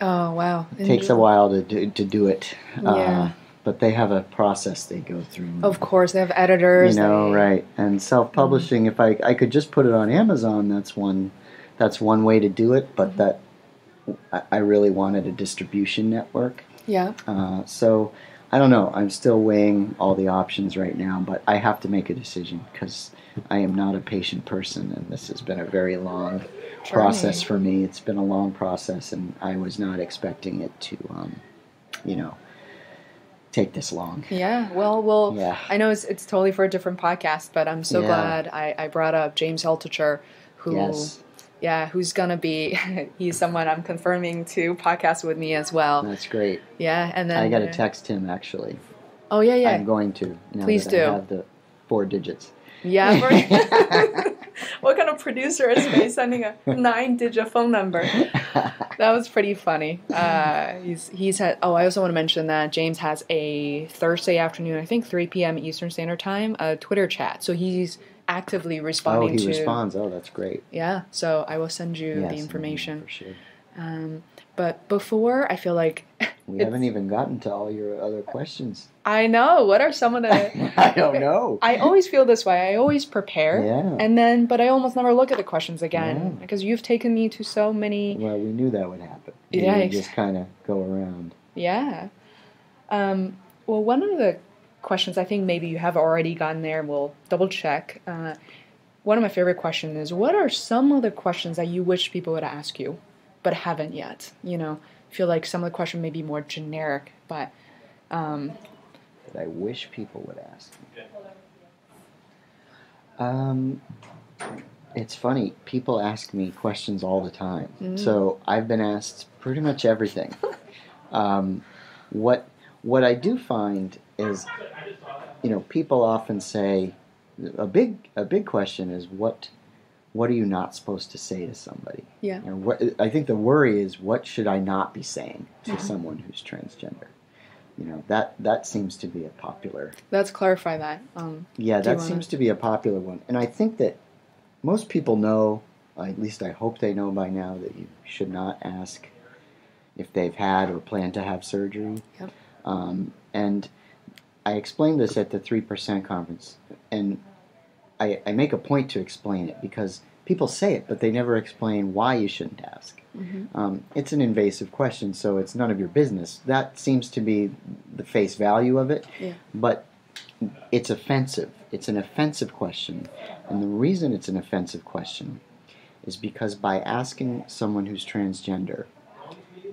Oh, wow. It takes a while to do, to do it, uh, Yeah. But they have a process they go through. Of course, they have editors. you know, they- right? And self-publishing. If I I could just put it on Amazon, that's one that's one way to do it. But that I, I really wanted a distribution network. Yeah. Uh, so I don't know. I'm still weighing all the options right now, but I have to make a decision because I am not a patient person, and this has been a very long process for me. It's been a long process, and I was not expecting it to, um, you know, take this long. Yeah, well, well, Yeah. I know it's, it's totally for a different podcast, but I'm so Yeah. glad I, I brought up James Altucher, who, Yes, yeah, who's gonna be, <laughs> he's someone I'm confirming to podcast with me as well. that's great. Yeah, and then I got to text him actually. Oh yeah, yeah, I'm going to. Please do. I have the four digits. Yeah. <laughs> <laughs> what kind of producer is me sending a nine-digit phone number? That was pretty funny. Uh, he's he's had. Oh, I also want to mention that James has a Thursday afternoon, I think 3 p.m. Eastern Standard Time, a Twitter chat. So he's actively responding. oh, he to. responds. Oh, that's great. Yeah. So I will send you Yes, the information. for sure. Um, but before, I feel like <laughs> We haven't even gotten to all your other questions. I know what are some of the. <laughs> I don't know. I always feel this way. I always prepare. Yeah. And then, but I almost never look at the questions again Yeah. because you've taken me to so many. Well, we knew that would happen. Yeah, would just kind of go around. Yeah. Um, well, one of the questions I think maybe you have already gotten there. We'll double check. Uh, one of my favorite questions is what are some of the questions that you wish people would ask you, but haven't yet? You know, I feel like some of the questions may be more generic, but um, that I wish people would ask. Um, it's funny. People ask me questions all the time, Mm. so I've been asked pretty much everything. <laughs> um, what what I do find is, you know, people often say a big a big question is what what are you not supposed to say to somebody? yeah. Or what, I think the worry is what should I not be saying to Mhm. someone who's transgender? You know that that seems to be a popular. Let's clarify that. Um, Yeah, that wanna- seems to be a popular one, and I think that most people know. At least I hope they know by now that you should not ask if they've had or plan to have surgery. Yep. Um, and I explained this at the three percent conference, and I, I make a point to explain it because people say it, but they never explain why you shouldn't ask. mhm. Um, it's an invasive question, so it's none of your business. That seems to be the face value of it. Yeah. But it's offensive. It's an offensive question. And the reason it's an offensive question is because by asking someone who's transgender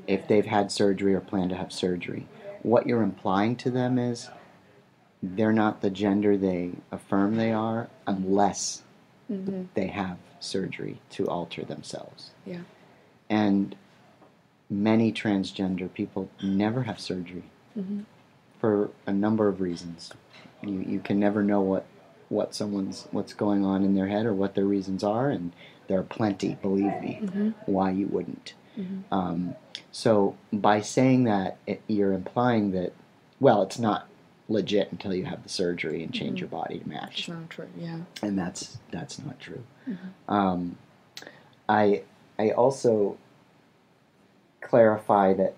if they've had surgery or plan to have surgery, what you're implying to them is they're not the gender they affirm they are unless Mhm. they have surgery to alter themselves. Yeah. And many transgender people never have surgery Mhm. for a number of reasons. You you can never know what what someone's what's going on in their head or what their reasons are, and there are plenty, believe me, Mhm. why you wouldn't. Mhm. Um, so by saying that, it, you're implying that well, it's not legit until you have the surgery and change Mhm. your body to It's match not true. Yeah. and that's that's not true. Mhm. Um, I I also clarify that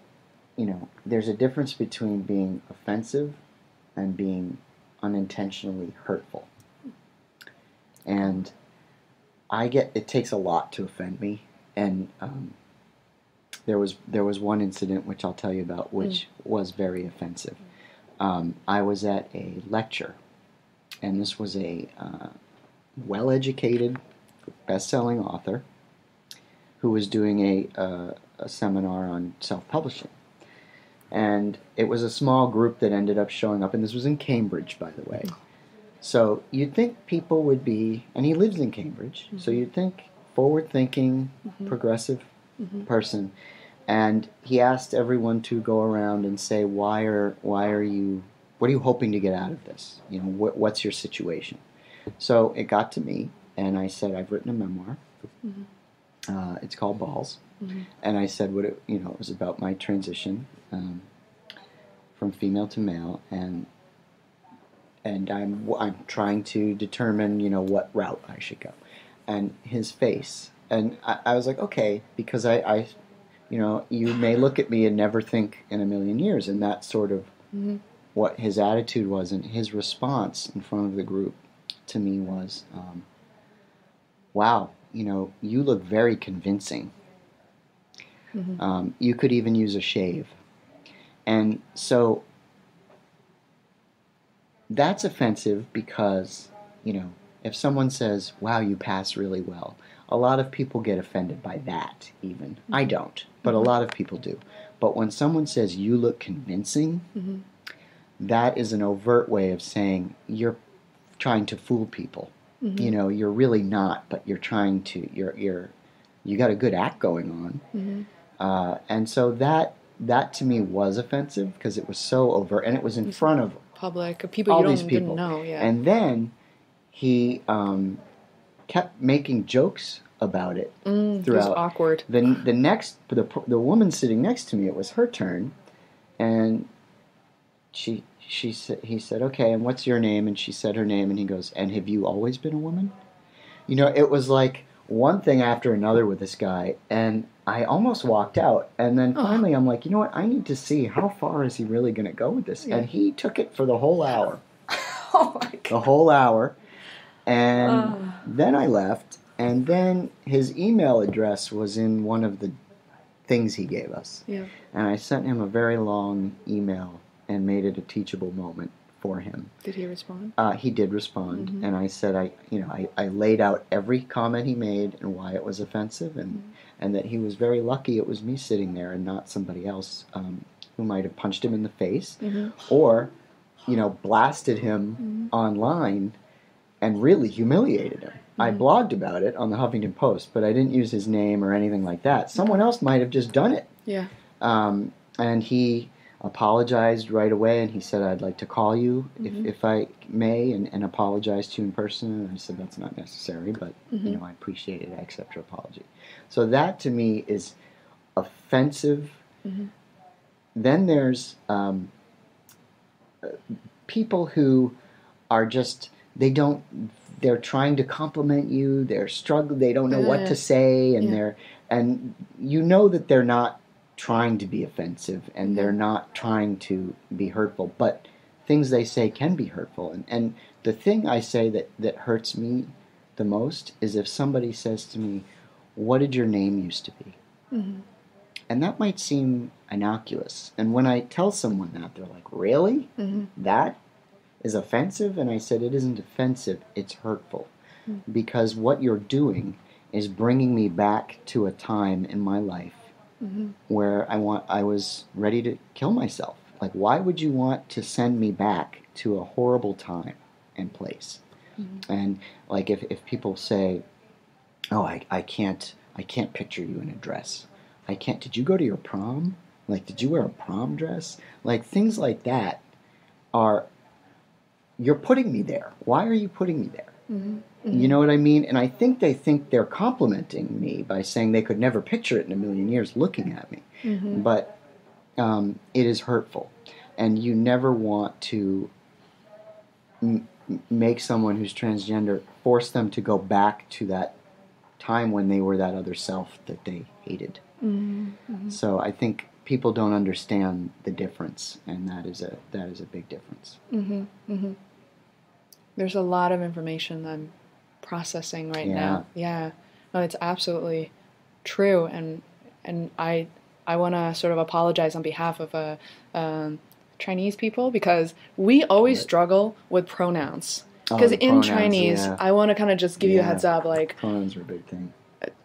you know there's a difference between being offensive and being unintentionally hurtful, and I get it takes a lot to offend me, and um, there was there was one incident which I'll tell you about which was very offensive. Um, I was at a lecture, and this was a uh, well educated best-selling author, who was doing a, uh, a seminar on self-publishing. And it was a small group that ended up showing up, and this was in Cambridge, by the way. So you'd think people would be, and he lives in Cambridge, so you'd think forward-thinking, progressive person. And he asked everyone to go around and say, "Why are why are you? What are you hoping to get out of this? You know, what, what's your situation?" So it got to me, and I said, "I've written a memoir. Uh, it's called Balls." And I said, "What it, you know, it was about my transition um, from female to male, and and I'm I'm trying to determine, you know, what route I should go." And his face, and I, I was like, "Okay," because I, I, you know, you may look at me and never think in a million years, and that's sort of what his attitude was, and his response in front of the group to me was, um, "Wow, you know, you look very convincing. Um, you could even use a shave." And so that's offensive because, you know, if someone says, wow, you pass really well, a lot of people get offended by that, even. I don't, but a lot of people do. But when someone says, you look convincing, that is an overt way of saying you're trying to fool people. You know, you're really not, but you're trying to, you're, you're, you got a good act going on. Uh, and so that, that to me was offensive because it was so overt and it was in front of Public, people all you don't these people. know. Yeah. And then he um, kept making jokes about it Mm, it was awkward. The the next the the woman sitting next to me, it was her turn, and she she said he said, "Okay, and what's your name?" And she said her name, and he goes, "And have you always been a woman?" You know, it was like one thing after another with this guy, and I almost walked out. And then Oh. finally, I'm like, you know what? I need to see how far is he really going to go with this. Yeah. And he took it for the whole hour <laughs> oh my god. the whole hour. And Ah. then I left, and then his email address was in one of the things he gave us. Yeah. And I sent him a very long email and made it a teachable moment for him. Did he respond? Uh, he did respond, Mhm. and I said, I, you know, I, I laid out every comment he made and why it was offensive, and and that he was very lucky it was me sitting there and not somebody else um, who might have punched him in the face Mhm. or, you know, blasted him online and really humiliated him. I blogged about it on the Huffington Post, but I didn't use his name or anything like that. Someone else might have just done it. Yeah. Um, and he apologized right away and he said, I'd like to call you if, if I may and, and apologize to you in person. And I said, that's not necessary, but you know, I appreciate it. I accept your apology. So that to me is offensive. Then there's um, uh, people who are just, they don't, they're trying to compliment you. They're struggling. They don't know what to say. And yeah. they're, and you know that they're not trying to be offensive and they're not trying to be hurtful, but things they say can be hurtful. And, and the thing I say that, that hurts me the most is if somebody says to me, What did your name used to be? And that might seem innocuous. And when I tell someone that, they're like, Really? Mhm. That is offensive? And I said, It isn't offensive, it's hurtful. Hmm. Because what you're doing is bringing me back to a time in my life mm-hmm. where I want I was ready to kill myself. Like why would you want to send me back to a horrible time and place? Mm-hmm. And like if, if people say, Oh, I, I can't I can't picture you in a dress. I can't did you go to your prom? Like did you wear a prom dress? Like things like that are you're putting me there. Why are you putting me there? Mm-hmm. You know what I mean? And I think they think they're complimenting me by saying they could never picture it in a million years looking at me. Mm-hmm. But um, it is hurtful. And you never want to m- make someone who's transgender force them to go back to that time when they were that other self that they hated. Mm-hmm. So I think people don't understand the difference, and that is a that is a big difference. There's a lot of information I'm processing right now. Yeah. No, it's absolutely true, and and I I want to sort of apologize on behalf of uh, um, Chinese people because we always Right. struggle with pronouns. Oh, Because the in pronouns, Chinese, yeah. I want to kind of just give you a heads up, like pronouns are a big thing.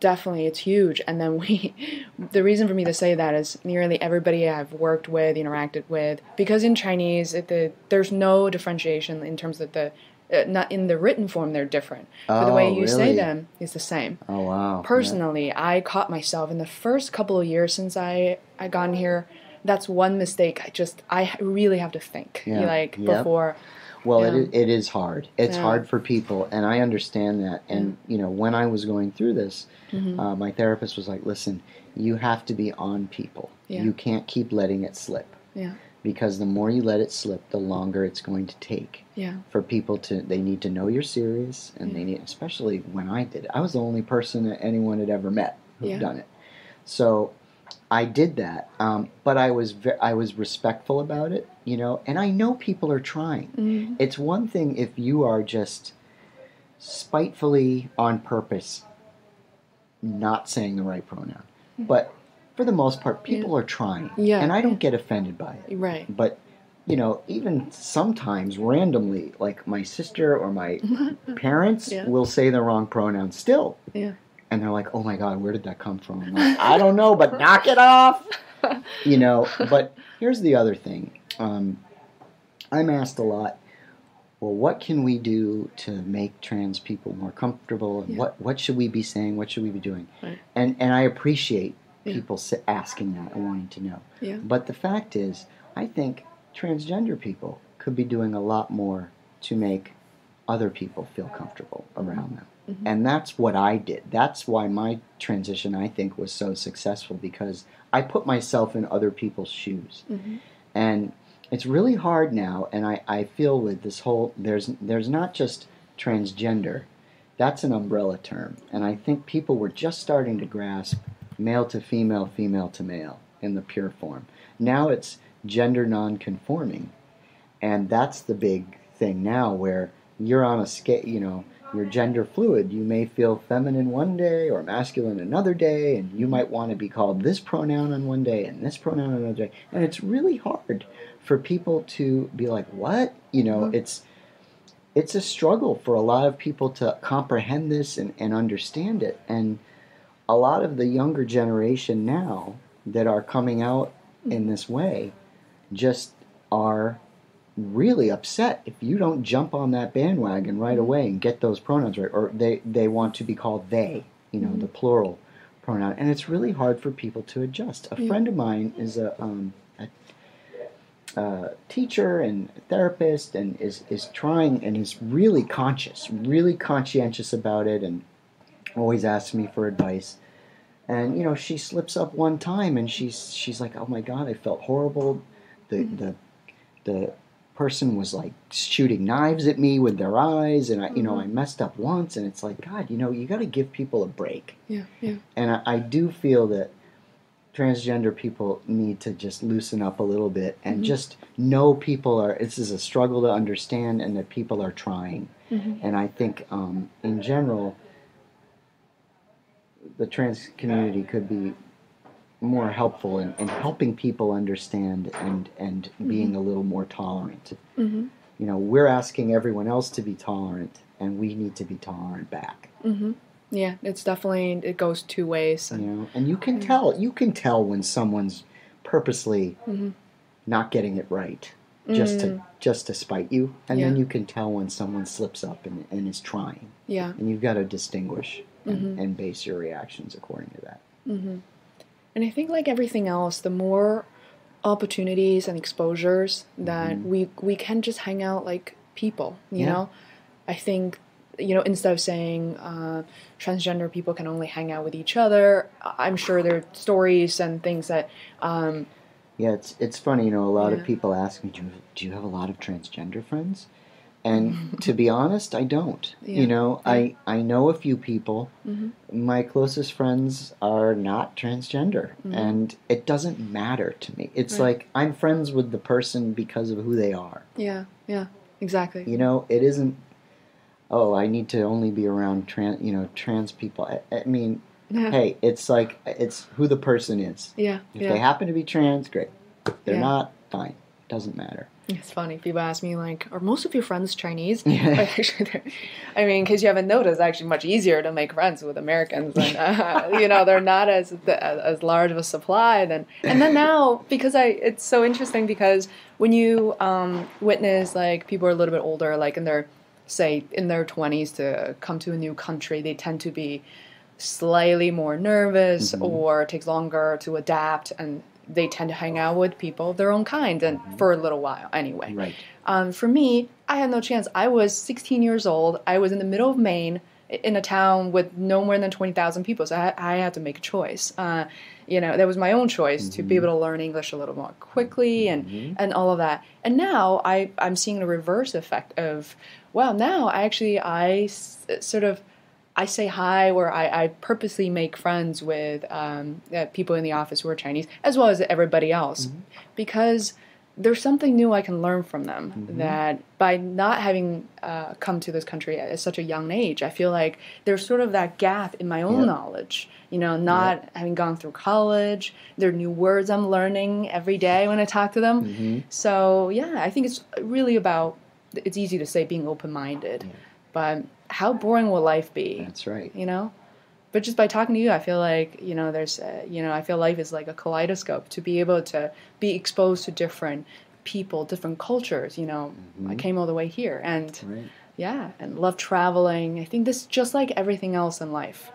definitely it's huge. And then we, <laughs> the reason for me to say that is nearly everybody I've worked with, interacted with, because in Chinese, it, the there's no differentiation in terms of the. Uh, not in the written form, they're different. but the way Oh, you say them is the same. Oh wow. Personally, I caught myself in the first couple of years since I I gotten here. That's one mistake. I just I really have to think Yeah. like Yep. before. Well, Yeah. it, it is hard. It's Yeah. hard for people, and I understand that. And you know, when I was going through this, Mhm. uh, my therapist was like, "Listen, you have to be on people. Yeah. You can't keep letting it slip Yeah, because the more you let it slip, the longer it's going to take yeah, for people to. They need to know you're serious, and they need, especially when I did it. I was the only person that anyone had ever met who'd Yeah. done it. So I did that, um, but I was ve- I was respectful about it, you know. And I know people are trying. Mhm. It's one thing if you are just spitefully on purpose not saying the right pronoun. But for the most part, people are trying. Yeah. And I don't get offended by it. right. But, you know, even sometimes randomly, like my sister or my <laughs> parents Yeah. will say the wrong pronoun still. Yeah. And they're like, oh my God, where did that come from? I'm like, I don't know, but knock it off. <laughs> You know, but here's the other thing. Um, I'm asked a lot, well, what can we do to make trans people more comfortable? And Yeah. what, what should we be saying? What should we be doing? Right. And, and I appreciate Yeah. People sa- asking that and wanting to know. Yeah. But the fact is, I think transgender people could be doing a lot more to make other people feel comfortable around them. Mhm. And that's what I did. That's why my transition, I think, was so successful because I put myself in other people's shoes. Mhm. And it's really hard now, and I, I feel with this whole there's there's not just transgender, that's an umbrella term. And I think people were just starting to grasp male to female, female to male in the pure form. Now it's gender non-conforming, and that's the big thing now where you're on a scale, you know, you're gender fluid. You may feel feminine one day or masculine another day, and you might want to be called this pronoun on one day and this pronoun on another day. And it's really hard for people to be like, "What?" You know, Mhm. it's it's a struggle for a lot of people to comprehend this and, and understand it. And a lot of the younger generation now that are coming out in this way just are really upset if you don't jump on that bandwagon right away and get those pronouns right or they they want to be called they you know Mhm. the plural pronoun and it's really hard for people to adjust a Yeah. friend of mine is a, um, a uh, teacher and therapist and is, is trying and is really conscious really conscientious about it and always asks me for advice and you know she slips up one time and she's she's like oh my god i felt horrible the Mhm. the the person was like shooting knives at me with their eyes and i you know Mhm. i messed up once and it's like god you know you got to give people a break Yeah. Yeah. and I, I do feel that transgender people need to just loosen up a little bit and Mhm. just know people are this is a struggle to understand and that people are trying Mhm. and i think um, in general the trans community could be more helpful in, in helping people understand and and being a little more tolerant Mhm. you know we're asking everyone else to be tolerant and we need to be tolerant back Mhm. Yeah. It's definitely it goes two ways. you know and you can tell you can tell when someone's purposely Mhm. not getting it right just to Mm. just to spite you and then you can tell when someone slips up and, and is trying Yeah. and you've got to distinguish and, Mhm. and base your reactions according to that hmm And I think, like everything else, the more opportunities and exposures that Mhm. we we can just hang out like people. You Yeah. know, I think you know instead of saying uh, transgender people can only hang out with each other, I'm sure there are stories and things that. Um, yeah it's it's funny you know a lot Yeah. of people ask me do you, do you have a lot of transgender friends and <laughs> to be honest i don't Yeah. you know i i know a few people mhm, my closest friends are not transgender Mhm. and it doesn't matter to me it's Right. like i'm friends with the person because of who they are Yeah. Yeah. Exactly. you know it isn't oh i need to only be around trans you know trans people i, I mean <laughs> Yeah. hey it's like it's who the person is Yeah. if Yeah. they happen to be trans great if they're Yeah. not fine doesn't matter It's funny. People ask me like, "Are most of your friends Chinese?" <laughs> Yeah. I mean, because you haven't noticed, actually much easier to make friends with Americans, and <laughs> uh, you know they're not as as large of a supply. Then and then now because I, it's so interesting because when you um, witness like people are a little bit older, like in their say in their twenties to come to a new country, they tend to be slightly more nervous or it takes longer to adapt and they tend to hang out with people of their own kind and for a little while anyway. Right. um, for me i had no chance. I was 16 years old. I was in the middle of maine in a town with no more than 20000 people so I, I had to make a choice. Uh, you know that was my own choice to be able to learn english a little more quickly and and all of that. And now i i'm seeing the reverse effect of well now i actually i s- sort of I say hi, or I, I purposely make friends with um, uh, people in the office who are Chinese, as well as everybody else, because there's something new I can learn from them. That by not having uh, come to this country at such a young age, I feel like there's sort of that gap in my own knowledge. You know, not having gone through college, there are new words I'm learning every day when I talk to them. Mm-hmm. So yeah, I think it's really about. It's easy to say being open minded, but how boring will life be? That's right. you know but just by talking to you i feel like you know there's uh, you know i feel life is like a kaleidoscope to be able to be exposed to different people different cultures you know i came all the way here and Right. yeah and love traveling i think this just like everything else in life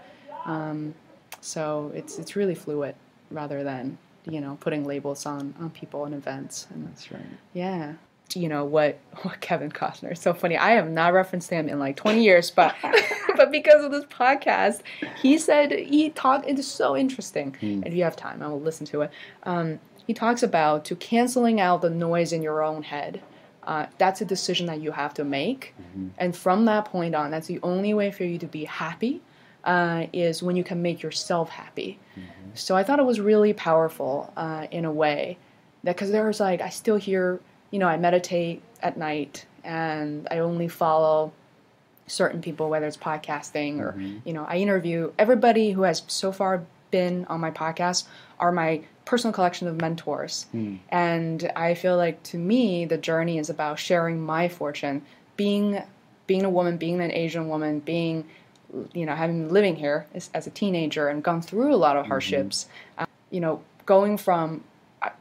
um, so it's it's really fluid rather than you know putting labels on on people and events and That's right. yeah. You know what, <laughs> what Kevin Costner is so funny. I have not referenced him in like 20 years, but <laughs> <laughs> but because of this podcast, he said he talked. It is so interesting. And if you have time, I will listen to it. Um, he talks about to canceling out the noise in your own head. Uh, that's a decision that you have to make, and from that point on, that's the only way for you to be happy. Uh, is when you can make yourself happy. So I thought it was really powerful uh, in a way that because there was like I still hear you know I meditate at night and I only follow certain people whether it's podcasting or mm-hmm. you know I interview. Everybody who has so far been on my podcast are my personal collection of mentors. Hmm. And I feel like to me the journey is about sharing my fortune being being a woman being an Asian woman being you know having been living here as, as a teenager and gone through a lot of mm-hmm. hardships. Uh, you know going from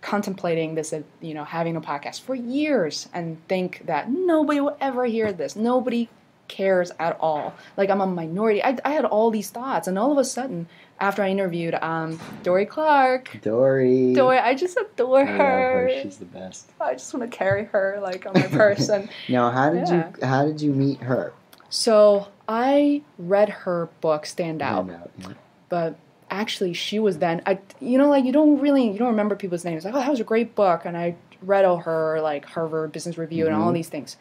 contemplating this uh, you know having a podcast for years and think that nobody will ever hear this nobody cares at all like i'm a minority i, I had all these thoughts and all of a sudden after i interviewed um, Dorie Clark Dorie. Dorie i just adore I love her, her. She's the best. i just want to carry her like on my person. <laughs> Now, how did Yeah. you how did you meet her? so i read her book stand out Find out, yeah. but actually she was then I you know like you don't really you don't remember people's names like oh that was a great book and I read all her like Harvard Business Review and all Mhm. these things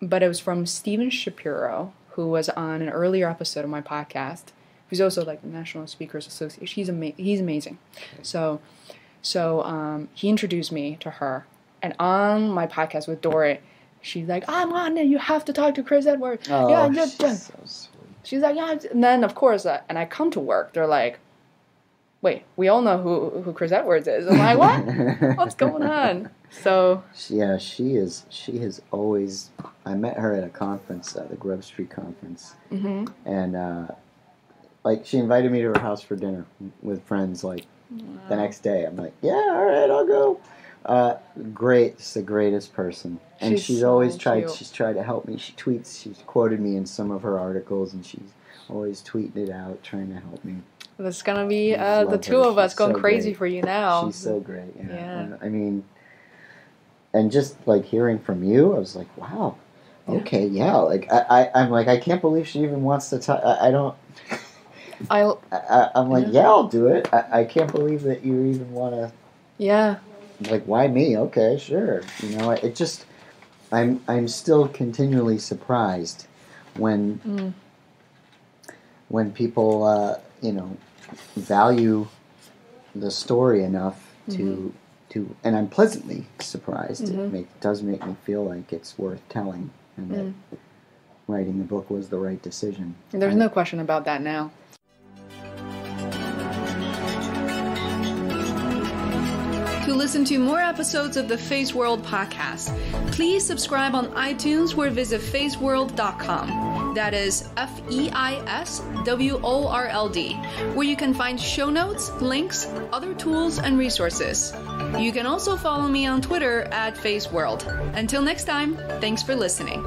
but it was from Steven Shapiro who was on an earlier episode of my podcast who's also like the National Speakers Association he's ama- he's amazing so so um, he introduced me to her and on my podcast with Dorie she's like I'm on it you have to talk to Chris Edwards Oh, yeah she's just, just so. She's like, yeah. And then, of course, uh, and I come to work. They're like, wait, we all know who who Chris Edwards is. I'm like, <laughs> what? What's going on? So, Yeah, she is. She has always. I met her at a conference, uh, the Grub Street conference, hmm and uh, like she invited me to her house for dinner with friends. Like the next day, I'm like, yeah, all right, I'll go. Uh, great, she's the greatest person, and She's she's, so always tried. cute. She's tried to help me. She tweets. She's quoted me in some of her articles, and she's always tweeting it out, trying to help me. That's gonna be uh, the two her. of us She's going so crazy great. for you now. She's so great. Yeah. Yeah. I mean, and just like hearing from you, I was like, wow. Okay, yeah. Like I, I, I'm like, I can't believe she even wants to talk. I, I don't. <laughs> <laughs> I I- I'm like, Yeah. yeah, I'll do it. I, I can't believe that you even want to. yeah. Like, why me? Okay, sure. You know, it just. I'm, I'm still continually surprised when, Mm. when people, uh, you know, value the story enough to Mm-hmm. to and I'm pleasantly surprised. Mhm. It make, does make me feel like it's worth telling and that Mm. writing the book was the right decision. There's I- no question about that now. Listen to more episodes of the Feisworld podcast, please subscribe on iTunes or visit feisworld.com. That is F E I S W O R L D, where you can find show notes, links, other tools, and resources. You can also follow me on Twitter at Feisworld. Until next time, thanks for listening.